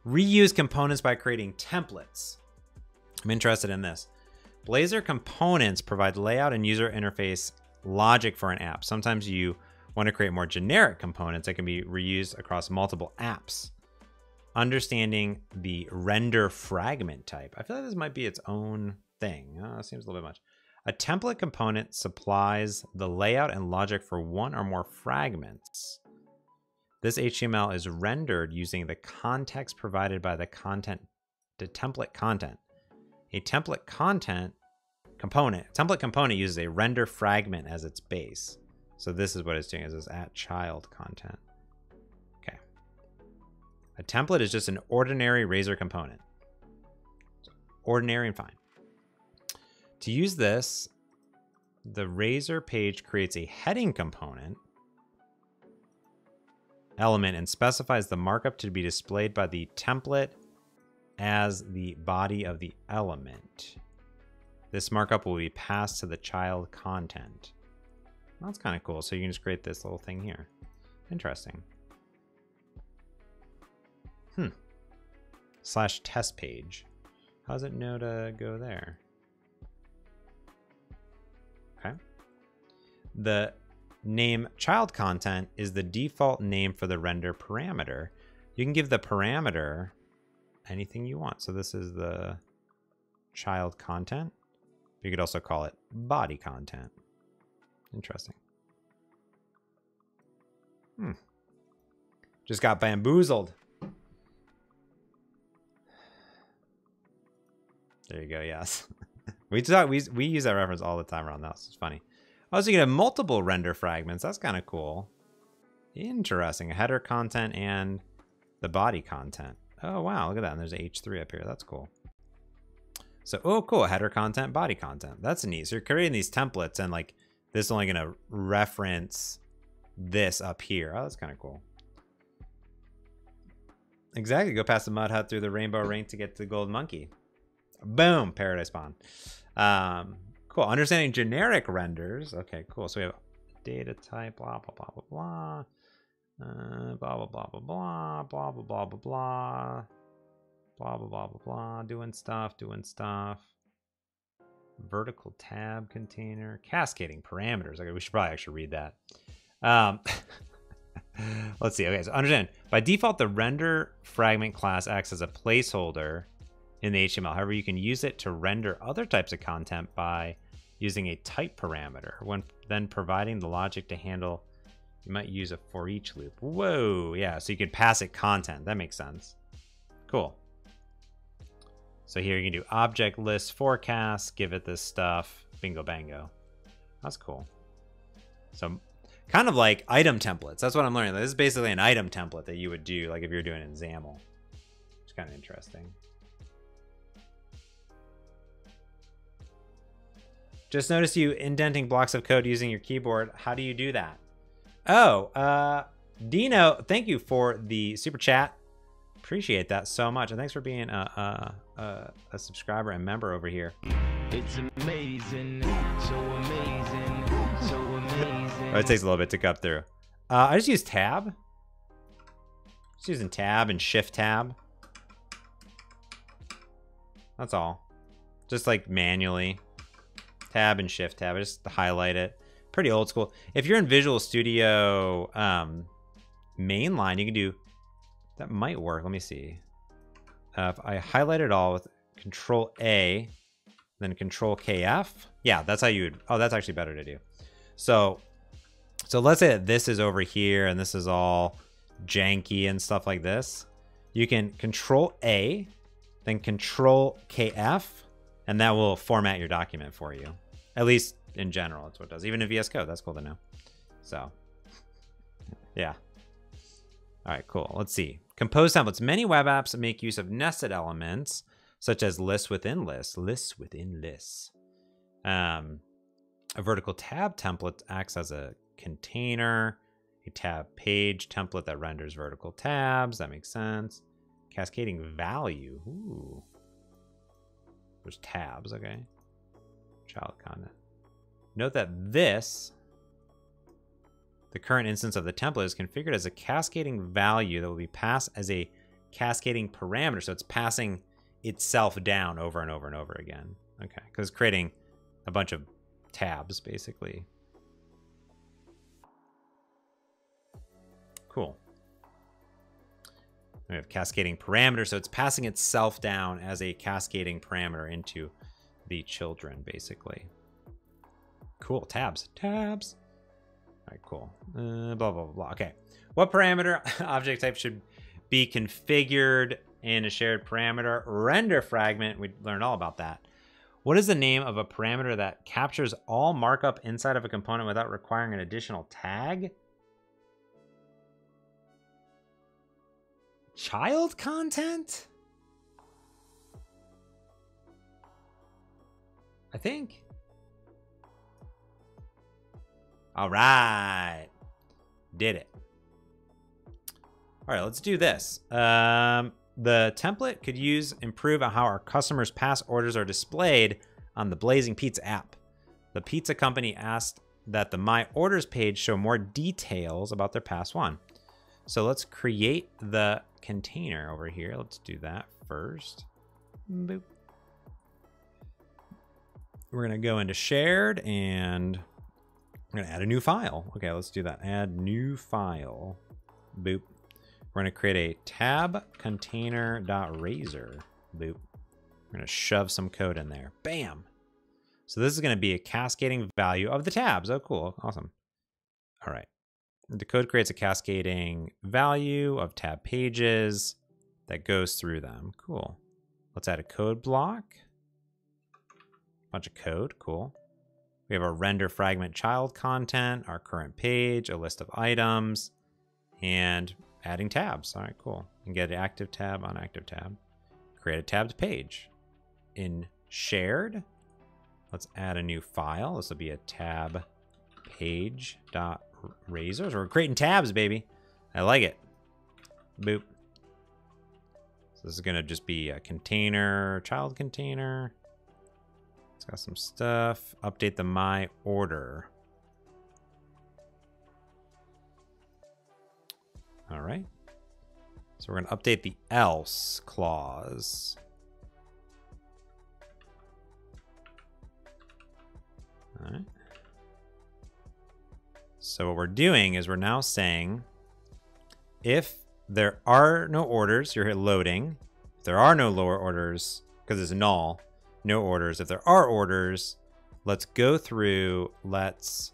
Reuse components by creating templates. I'm interested in this. Blazor components provide layout and user interface logic for an app. Sometimes you want to create more generic components that can be reused across multiple apps. Understanding the render fragment type. I feel like this might be its own thing. Oh, seems a little bit much. A template component supplies the layout and logic for one or more fragments. This HTML is rendered using the context provided by the content, the template content. A template content component, template component uses a render fragment as its base. So this is what it's doing is it's at child content. Okay. A template is just an ordinary Razor component. ordinary and fine. To use this, the Razor page creates a heading component element and specifies the markup to be displayed by the template as the body of the element. This markup will be passed to the child content. That's kind of cool. So you can just create this little thing here. Interesting. Hmm. Slash test page. How does it know to go there? Okay. The name child content is the default name for the render parameter. You can give the parameter anything you want. So this is the child content. You could also call it body content. Interesting. Hmm. Just got bamboozled. There you go. Yes. *laughs* we talk, we we use that reference all the time around the house. It's funny. Oh, so you have multiple render fragments. That's kind of cool. Interesting. Header content and the body content. Oh, wow. Look at that. And there's H3 up here. That's cool. So, oh, cool. Header content, body content. That's neat. So you're creating these templates and like this is only going to reference this up here. Oh, that's kind of cool. Exactly. Go past the mud hut through the rainbow ring to get to the gold monkey. Boom. Paradise spawn. Um, Cool. Understanding generic renders. Okay, cool. So we have data type, blah, blah, blah, blah, blah. Uh, blah, blah, blah, blah, blah, blah, blah, blah, blah, blah. Blah, blah, blah, blah, blah. Doing stuff, doing stuff. Vertical tab container. Cascading parameters. Okay, we should probably actually read that. Um, let's see. Okay, so understand. By default, the render fragment class acts as a placeholder in the HTML. However, you can use it to render other types of content by using a type parameter. When then providing the logic to handle, you might use a for each loop. Whoa, yeah, so you could pass it content. That makes sense. Cool. So here you can do object list forecast, give it this stuff, bingo bango. That's cool. So kind of like item templates. That's what I'm learning. This is basically an item template that you would do like if you're doing in XAML. It's kind of interesting. Just notice you indenting blocks of code using your keyboard. How do you do that? Oh, uh, Dino, thank you for the super chat. Appreciate that so much. And thanks for being a, a, a subscriber and member over here. It's amazing. So amazing. So amazing. oh, it takes a little bit to cut through. Uh, I just use tab. Just using tab and shift tab. That's all. Just like manually tab and shift tab. Just highlight it. Pretty old school. If you're in Visual Studio um, mainline, you can do, that might work. Let me see. Uh, if I highlight it all with Control A, then Control KF. Yeah, that's how you would, oh, that's actually better to do. So, so let's say that this is over here and this is all janky and stuff like this. You can Control A, then Control KF, and that will format your document for you. At least in general, that's what it does. Even in VS Code, that's cool to know. So, yeah. All right, cool. Let's see. Compose templates. Many web apps make use of nested elements, such as lists within lists, lists within lists. Um, a vertical tab template acts as a container, a tab page template that renders vertical tabs. That makes sense. Cascading value. Ooh. There's tabs, okay. Child content. Note that this the current instance of the template is configured as a cascading value that will be passed as a cascading parameter. So it's passing itself down over and over and over again. Okay, because it's creating a bunch of tabs, basically. Cool. We have cascading parameter, so it's passing itself down as a cascading parameter into the children, basically. Cool, tabs, tabs. All right, cool. Uh, blah, blah, blah, blah. Okay. What parameter *laughs* object type should be configured in a shared parameter? Render fragment. We learned all about that. What is the name of a parameter that captures all markup inside of a component without requiring an additional tag? Child content? I think. All right. Did it. All right, let's do this. Um, the template could use improve on how our customers' past orders are displayed on the Blazing Pizza app. The pizza company asked that the My Orders page show more details about their past one. So let's create the container over here. Let's do that first. Boop. We're to go into shared and we're to add a new file. Okay, let's do that. Add new file. Boop. We're to create a tab container.razor. Boop. We're to shove some code in there. Bam. So this is to be a cascading value of the tabs. Oh, cool. Awesome. All right. The code creates a cascading value of tab pages that goes through them. Cool. Let's add a code block. Bunch of code. Cool. We have our render fragment child content, our current page, a list of items, and adding tabs. All right, cool. And get an active tab on active tab. Create a tabbed page. In shared, let's add a new file. This will be a tab page dot razors. We're creating tabs, baby. I like it. Boop. So this is gonna just be a container, child container. It's got some stuff. Update the my order. All right. So we're going to update the else clause. All right. So what we're doing is we're now saying if there are no orders, you're loading. If there are no lower orders, because it's null, no orders. If there are orders, let's go through, let's,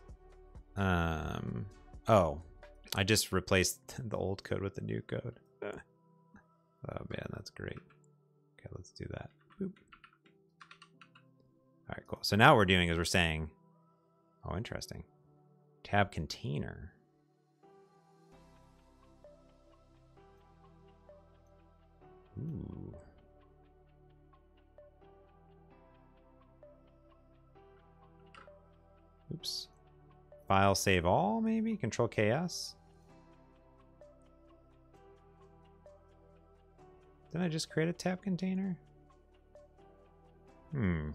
um, oh, I just replaced *laughs* the old code with the new code. Oh man, that's great. Okay, let's do that. Boop. All right, cool. So now what we're doing is we're saying, oh, interesting. Tab container. Ooh. Oops. File save all, maybe? Control KS? Did I just create a tab container? Hmm.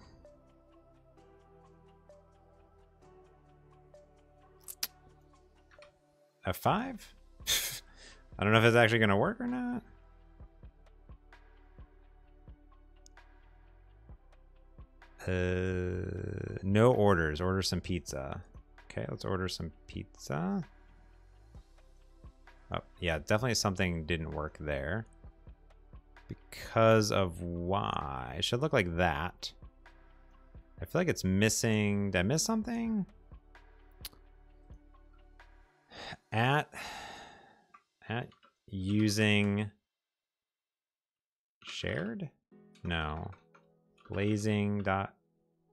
F5? *laughs* I don't know if it's actually going to work or not. Uh, no orders. Order some pizza. Okay, let's order some pizza. Oh, yeah, definitely something didn't work there. Because of why? It should look like that. I feel like it's missing. Did I miss something? At at using shared? No. Blazing dot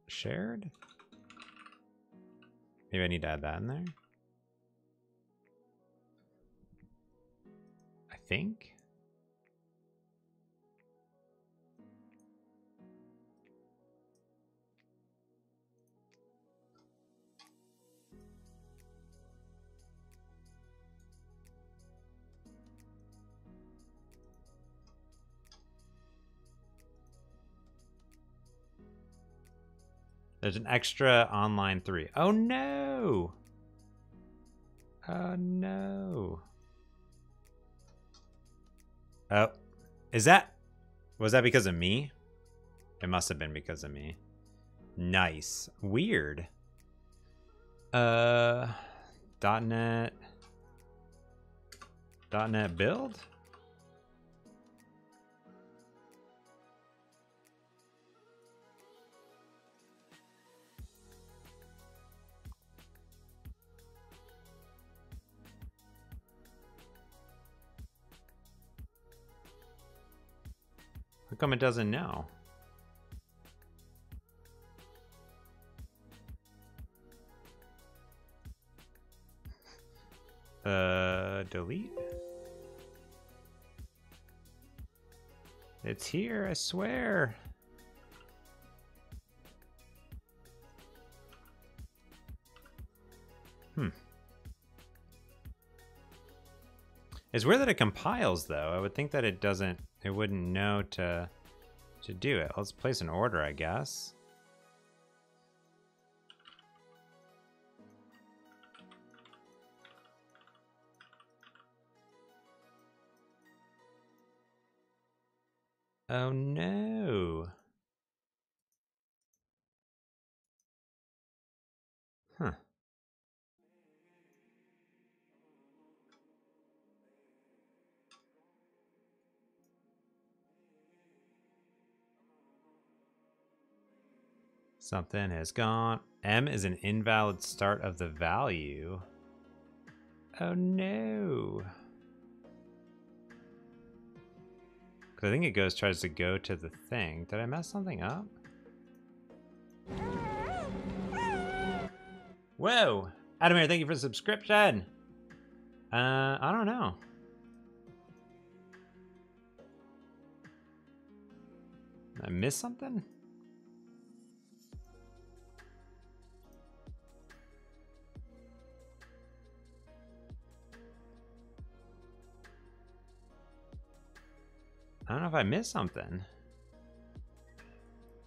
shared? Maybe I need to add that in there. I think. There's an extra online three. Oh no! Oh no. Oh. Is that... Was that because of me? It must have been because of me. Nice. Weird. Uh... .NET... .NET build? Come it doesn't now? Uh, delete? It's here, I swear. Hmm. It's weird that it compiles, though. I would think that it doesn't it wouldn't know to to do it. Let's place an order, I guess. Oh no. Something has gone. M is an invalid start of the value. Oh no. Because I think it goes, tries to go to the thing. Did I mess something up? Whoa! Adamir, thank you for the subscription! Uh, I don't know. I missed something? I don't know if I missed something.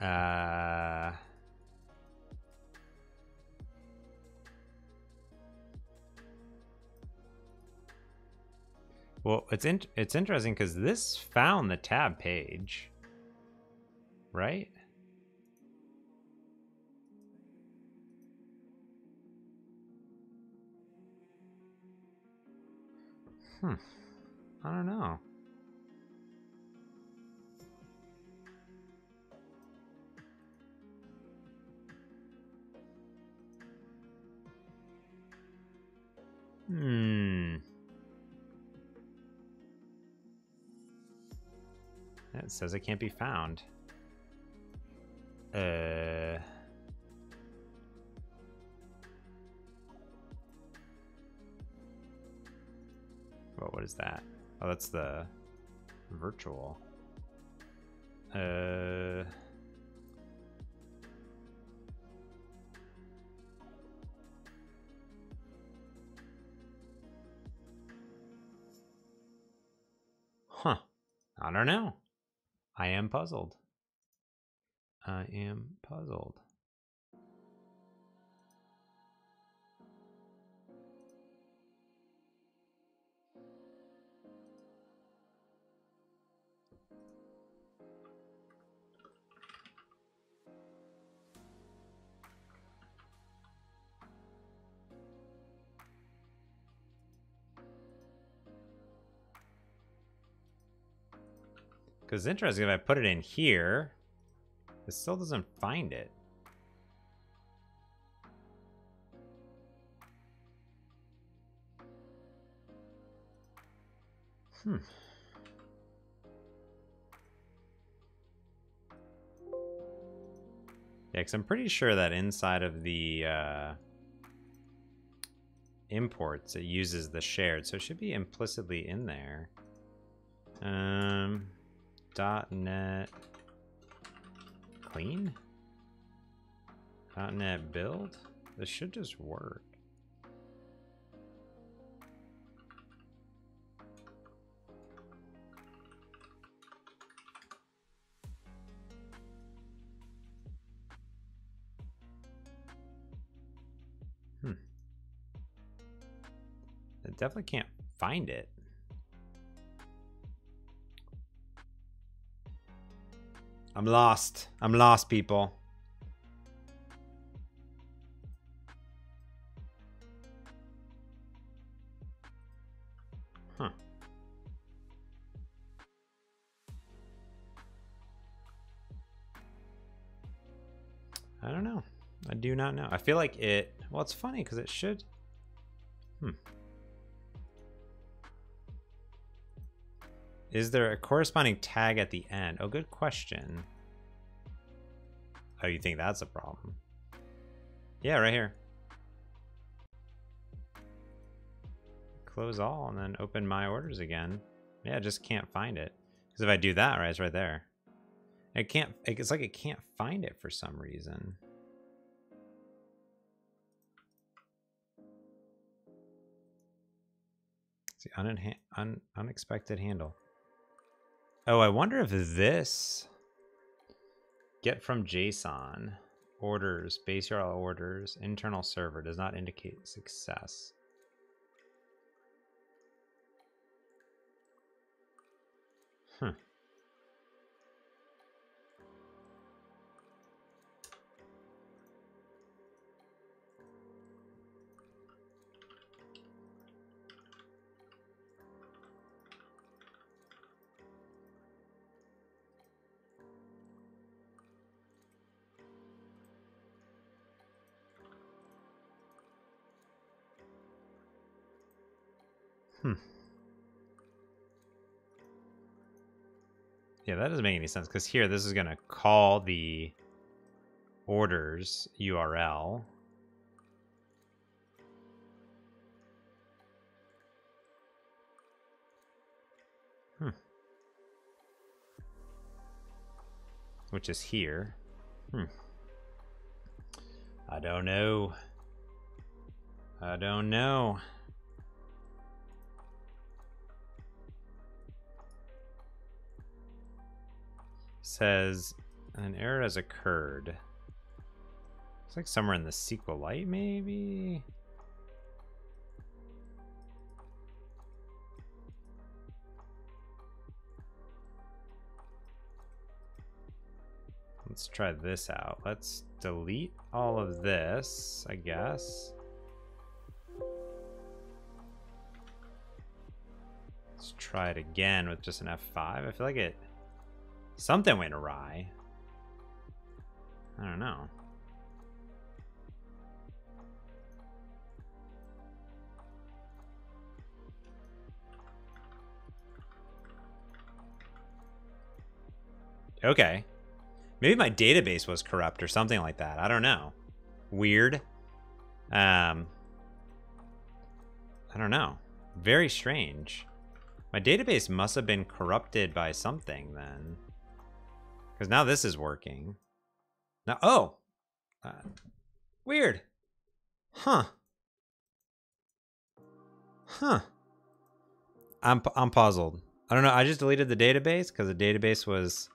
Uh... Well, it's in, it's interesting because this found the tab page, right? Hmm. I don't know. Hmm. It says it can't be found. Uh. Well, what is that? Oh, that's the virtual. Uh. I don't know. I am puzzled. I am puzzled. Because it's interesting, if I put it in here, it still doesn't find it. Hmm. Yeah, because I'm pretty sure that inside of the uh, imports, it uses the shared, so it should be implicitly in there. .NET clean? .NET build? This should just work. Hmm. I definitely can't find it. I'm lost. I'm lost, people. Huh. I don't know. I do not know. I feel like it... Well, it's funny because it should... Hmm. Is there a corresponding tag at the end? Oh, good question. Oh, you think that's a problem? Yeah, right here. Close all and then open my orders again. Yeah, I just can't find it. Because if I do that, right, it's right there. It can't, it's like it can't find it for some reason. See, un un unexpected handle. Oh, I wonder if this get from JSON orders, base URL orders, internal server does not indicate success. Yeah, that doesn't make any sense because here this is going to call the orders URL. Hmm. Which is here. Hmm. I don't know. I don't know. Says an error has occurred. It's like somewhere in the SQLite, maybe? Let's try this out. Let's delete all of this, I guess. Let's try it again with just an F5. I feel like it Something went awry. I don't know. Okay. Maybe my database was corrupt or something like that. I don't know. Weird. Um, I don't know. Very strange. My database must have been corrupted by something then. Because now this is working. Now, oh. Uh, weird. Huh. Huh. I'm, I'm puzzled. I don't know. I just deleted the database because the database was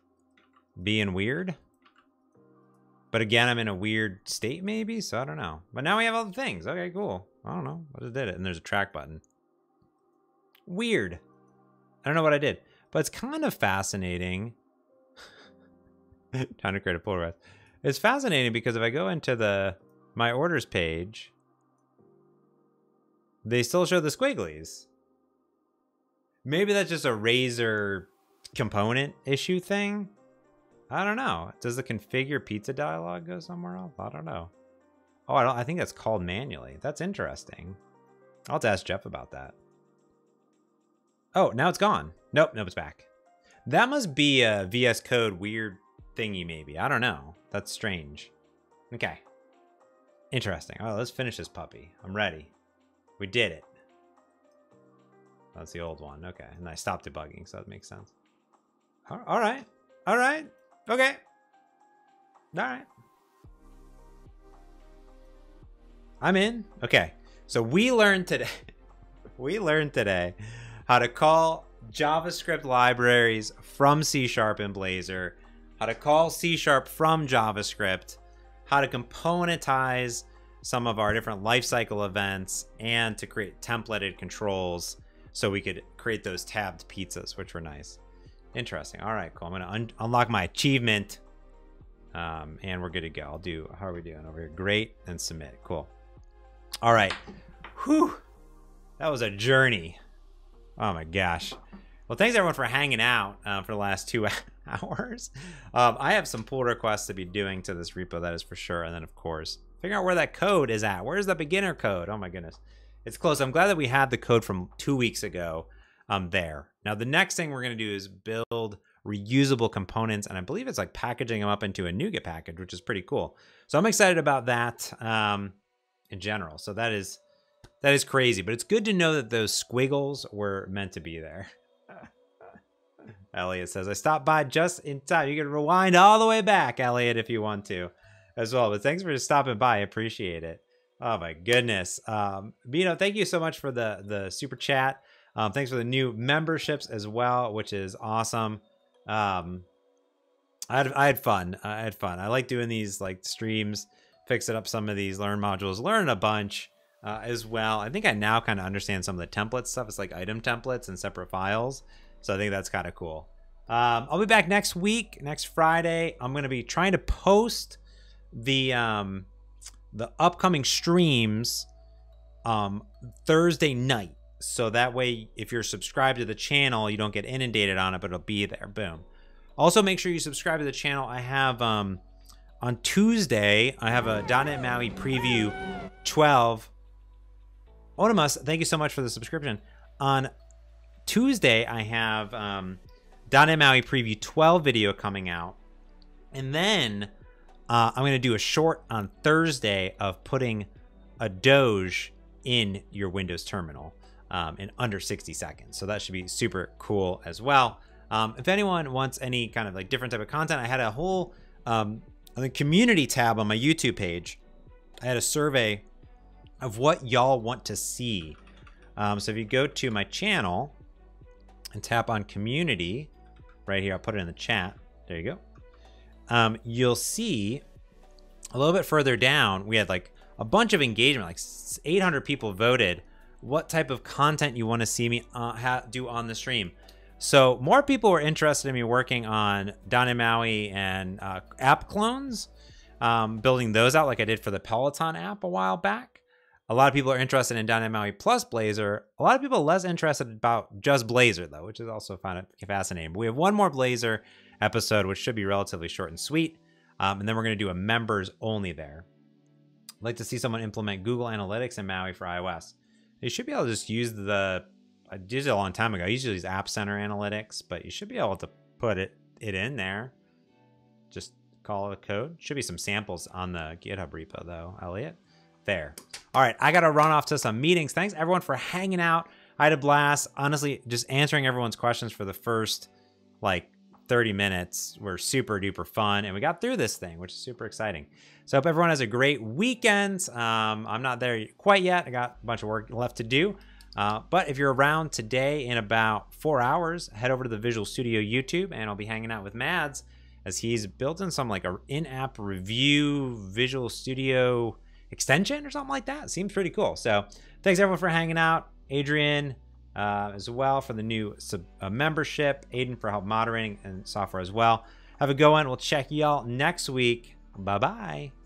being weird. But again, I'm in a weird state maybe, so I don't know. But now we have all the things. Okay, cool. I don't know. I just did it. And there's a track button. Weird. I don't know what I did. But it's kind of fascinating *laughs* Time to create a pull request. It's fascinating because if I go into the my orders page, they still show the squigglies. Maybe that's just a razor component issue thing. I don't know. Does the configure pizza dialog go somewhere else? I don't know. Oh, I don't. I think that's called manually. That's interesting. I'll have to ask Jeff about that. Oh, now it's gone. Nope, nope, it's back. That must be a VS Code weird thingy, maybe. I don't know. That's strange. Okay. Interesting. Oh, let's finish this puppy. I'm ready. We did it. That's the old one. Okay. And I stopped debugging, so that makes sense. All right. All right. Okay. All right. I'm in. Okay. So we learned today *laughs* we learned today how to call JavaScript libraries from C Sharp and Blazor, how to call C Sharp from JavaScript, how to componentize some of our different lifecycle events, and to create templated controls so we could create those tabbed pizzas, which were nice. Interesting. All right, cool. I'm going to un unlock my achievement. Um, and we're good to go. I'll do, how are we doing over here? Great, and submit. Cool. All right. Whew. That was a journey. Oh my gosh. Well, thanks everyone for hanging out uh, for the last two *laughs* hours. *laughs* Um, I have some pull requests to be doing to this repo, that is for sure. And then, of course, figure out where that code is at. Where's the beginner code? Oh my goodness. It's close. I'm glad that we had the code from two weeks ago um, there. Now, the next thing we're going to do is build reusable components, and I believe it's like packaging them up into a NuGet package, which is pretty cool. So I'm excited about that um, in general. So that is that is crazy, but it's good to know that those squiggles were meant to be there. Elliot says, I stopped by just in time. You can rewind all the way back, Elliot, if you want to as well. But thanks for stopping by. I appreciate it. Oh my goodness. Um, Bino, thank you so much for the, the super chat. Um, thanks for the new memberships as well, which is awesome. Um, I had, I had fun. I had fun. I like doing these like streams, fixing up some of these learn modules, learning a bunch uh, as well. I think I now kind of understand some of the template stuff. It's like item templates and separate files. So I think that's kind of cool. Um, I'll be back next week, next Friday. I'm going to be trying to post the um, the upcoming streams um, Thursday night. So that way, if you're subscribed to the channel, you don't get inundated on it, but it'll be there. Boom. Also, make sure you subscribe to the channel. I have um, on Tuesday, I have a .NET MAUI preview 12 Onimus, thank you so much for the subscription. On Tuesday, I have um, .NET MAUI Preview 12 video coming out. And then uh, I'm going to do a short on Thursday of putting a Doge in your Windows terminal um, in under 60 seconds. So that should be super cool as well. Um, if anyone wants any kind of like different type of content, I had a whole um, the community tab on my YouTube page. I had a survey of what y'all want to see. Um, so if you go to my channel and tap on community right here, I'll put it in the chat. There you go. Um, you'll see a little bit further down, we had like a bunch of engagement, like 800 people voted what type of content you want to see me uh, do on the stream. So more people were interested in me working on .NET MAUI and uh, app clones, um, building those out like I did for the Peloton app a while back. A lot of people are interested in .NET MAUI plus Blazor. A lot of people less interested about just Blazor though, which is also fascinating. But we have one more Blazor episode, which should be relatively short and sweet. Um, and then we're going to do a members only there. I'd like to see someone implement Google Analytics in MAUI for iOS. You should be able to just use the, I did it a long time ago. I to use App Center Analytics, but you should be able to put it, it in there. Just call it a code. Should be some samples on the GitHub repo though, Elliot there. All right, I got to run off to some meetings. Thanks everyone for hanging out. I had a blast. Honestly, just answering everyone's questions for the first like 30 minutes were super duper fun and we got through this thing which is super exciting so I hope everyone has a great weekend um, i'm not there quite yet i got a bunch of work left to do uh, but if you're around today in about four hours head over to the visual studio youtube and i'll be hanging out with mads as he's building some like a in-app review visual studio extension or something like that. Seems pretty cool. So thanks everyone for hanging out. Adrian uh, as well for the new sub, uh, membership. Aiden for help moderating and software as well. Have a go on. We'll check y'all next week. Bye bye.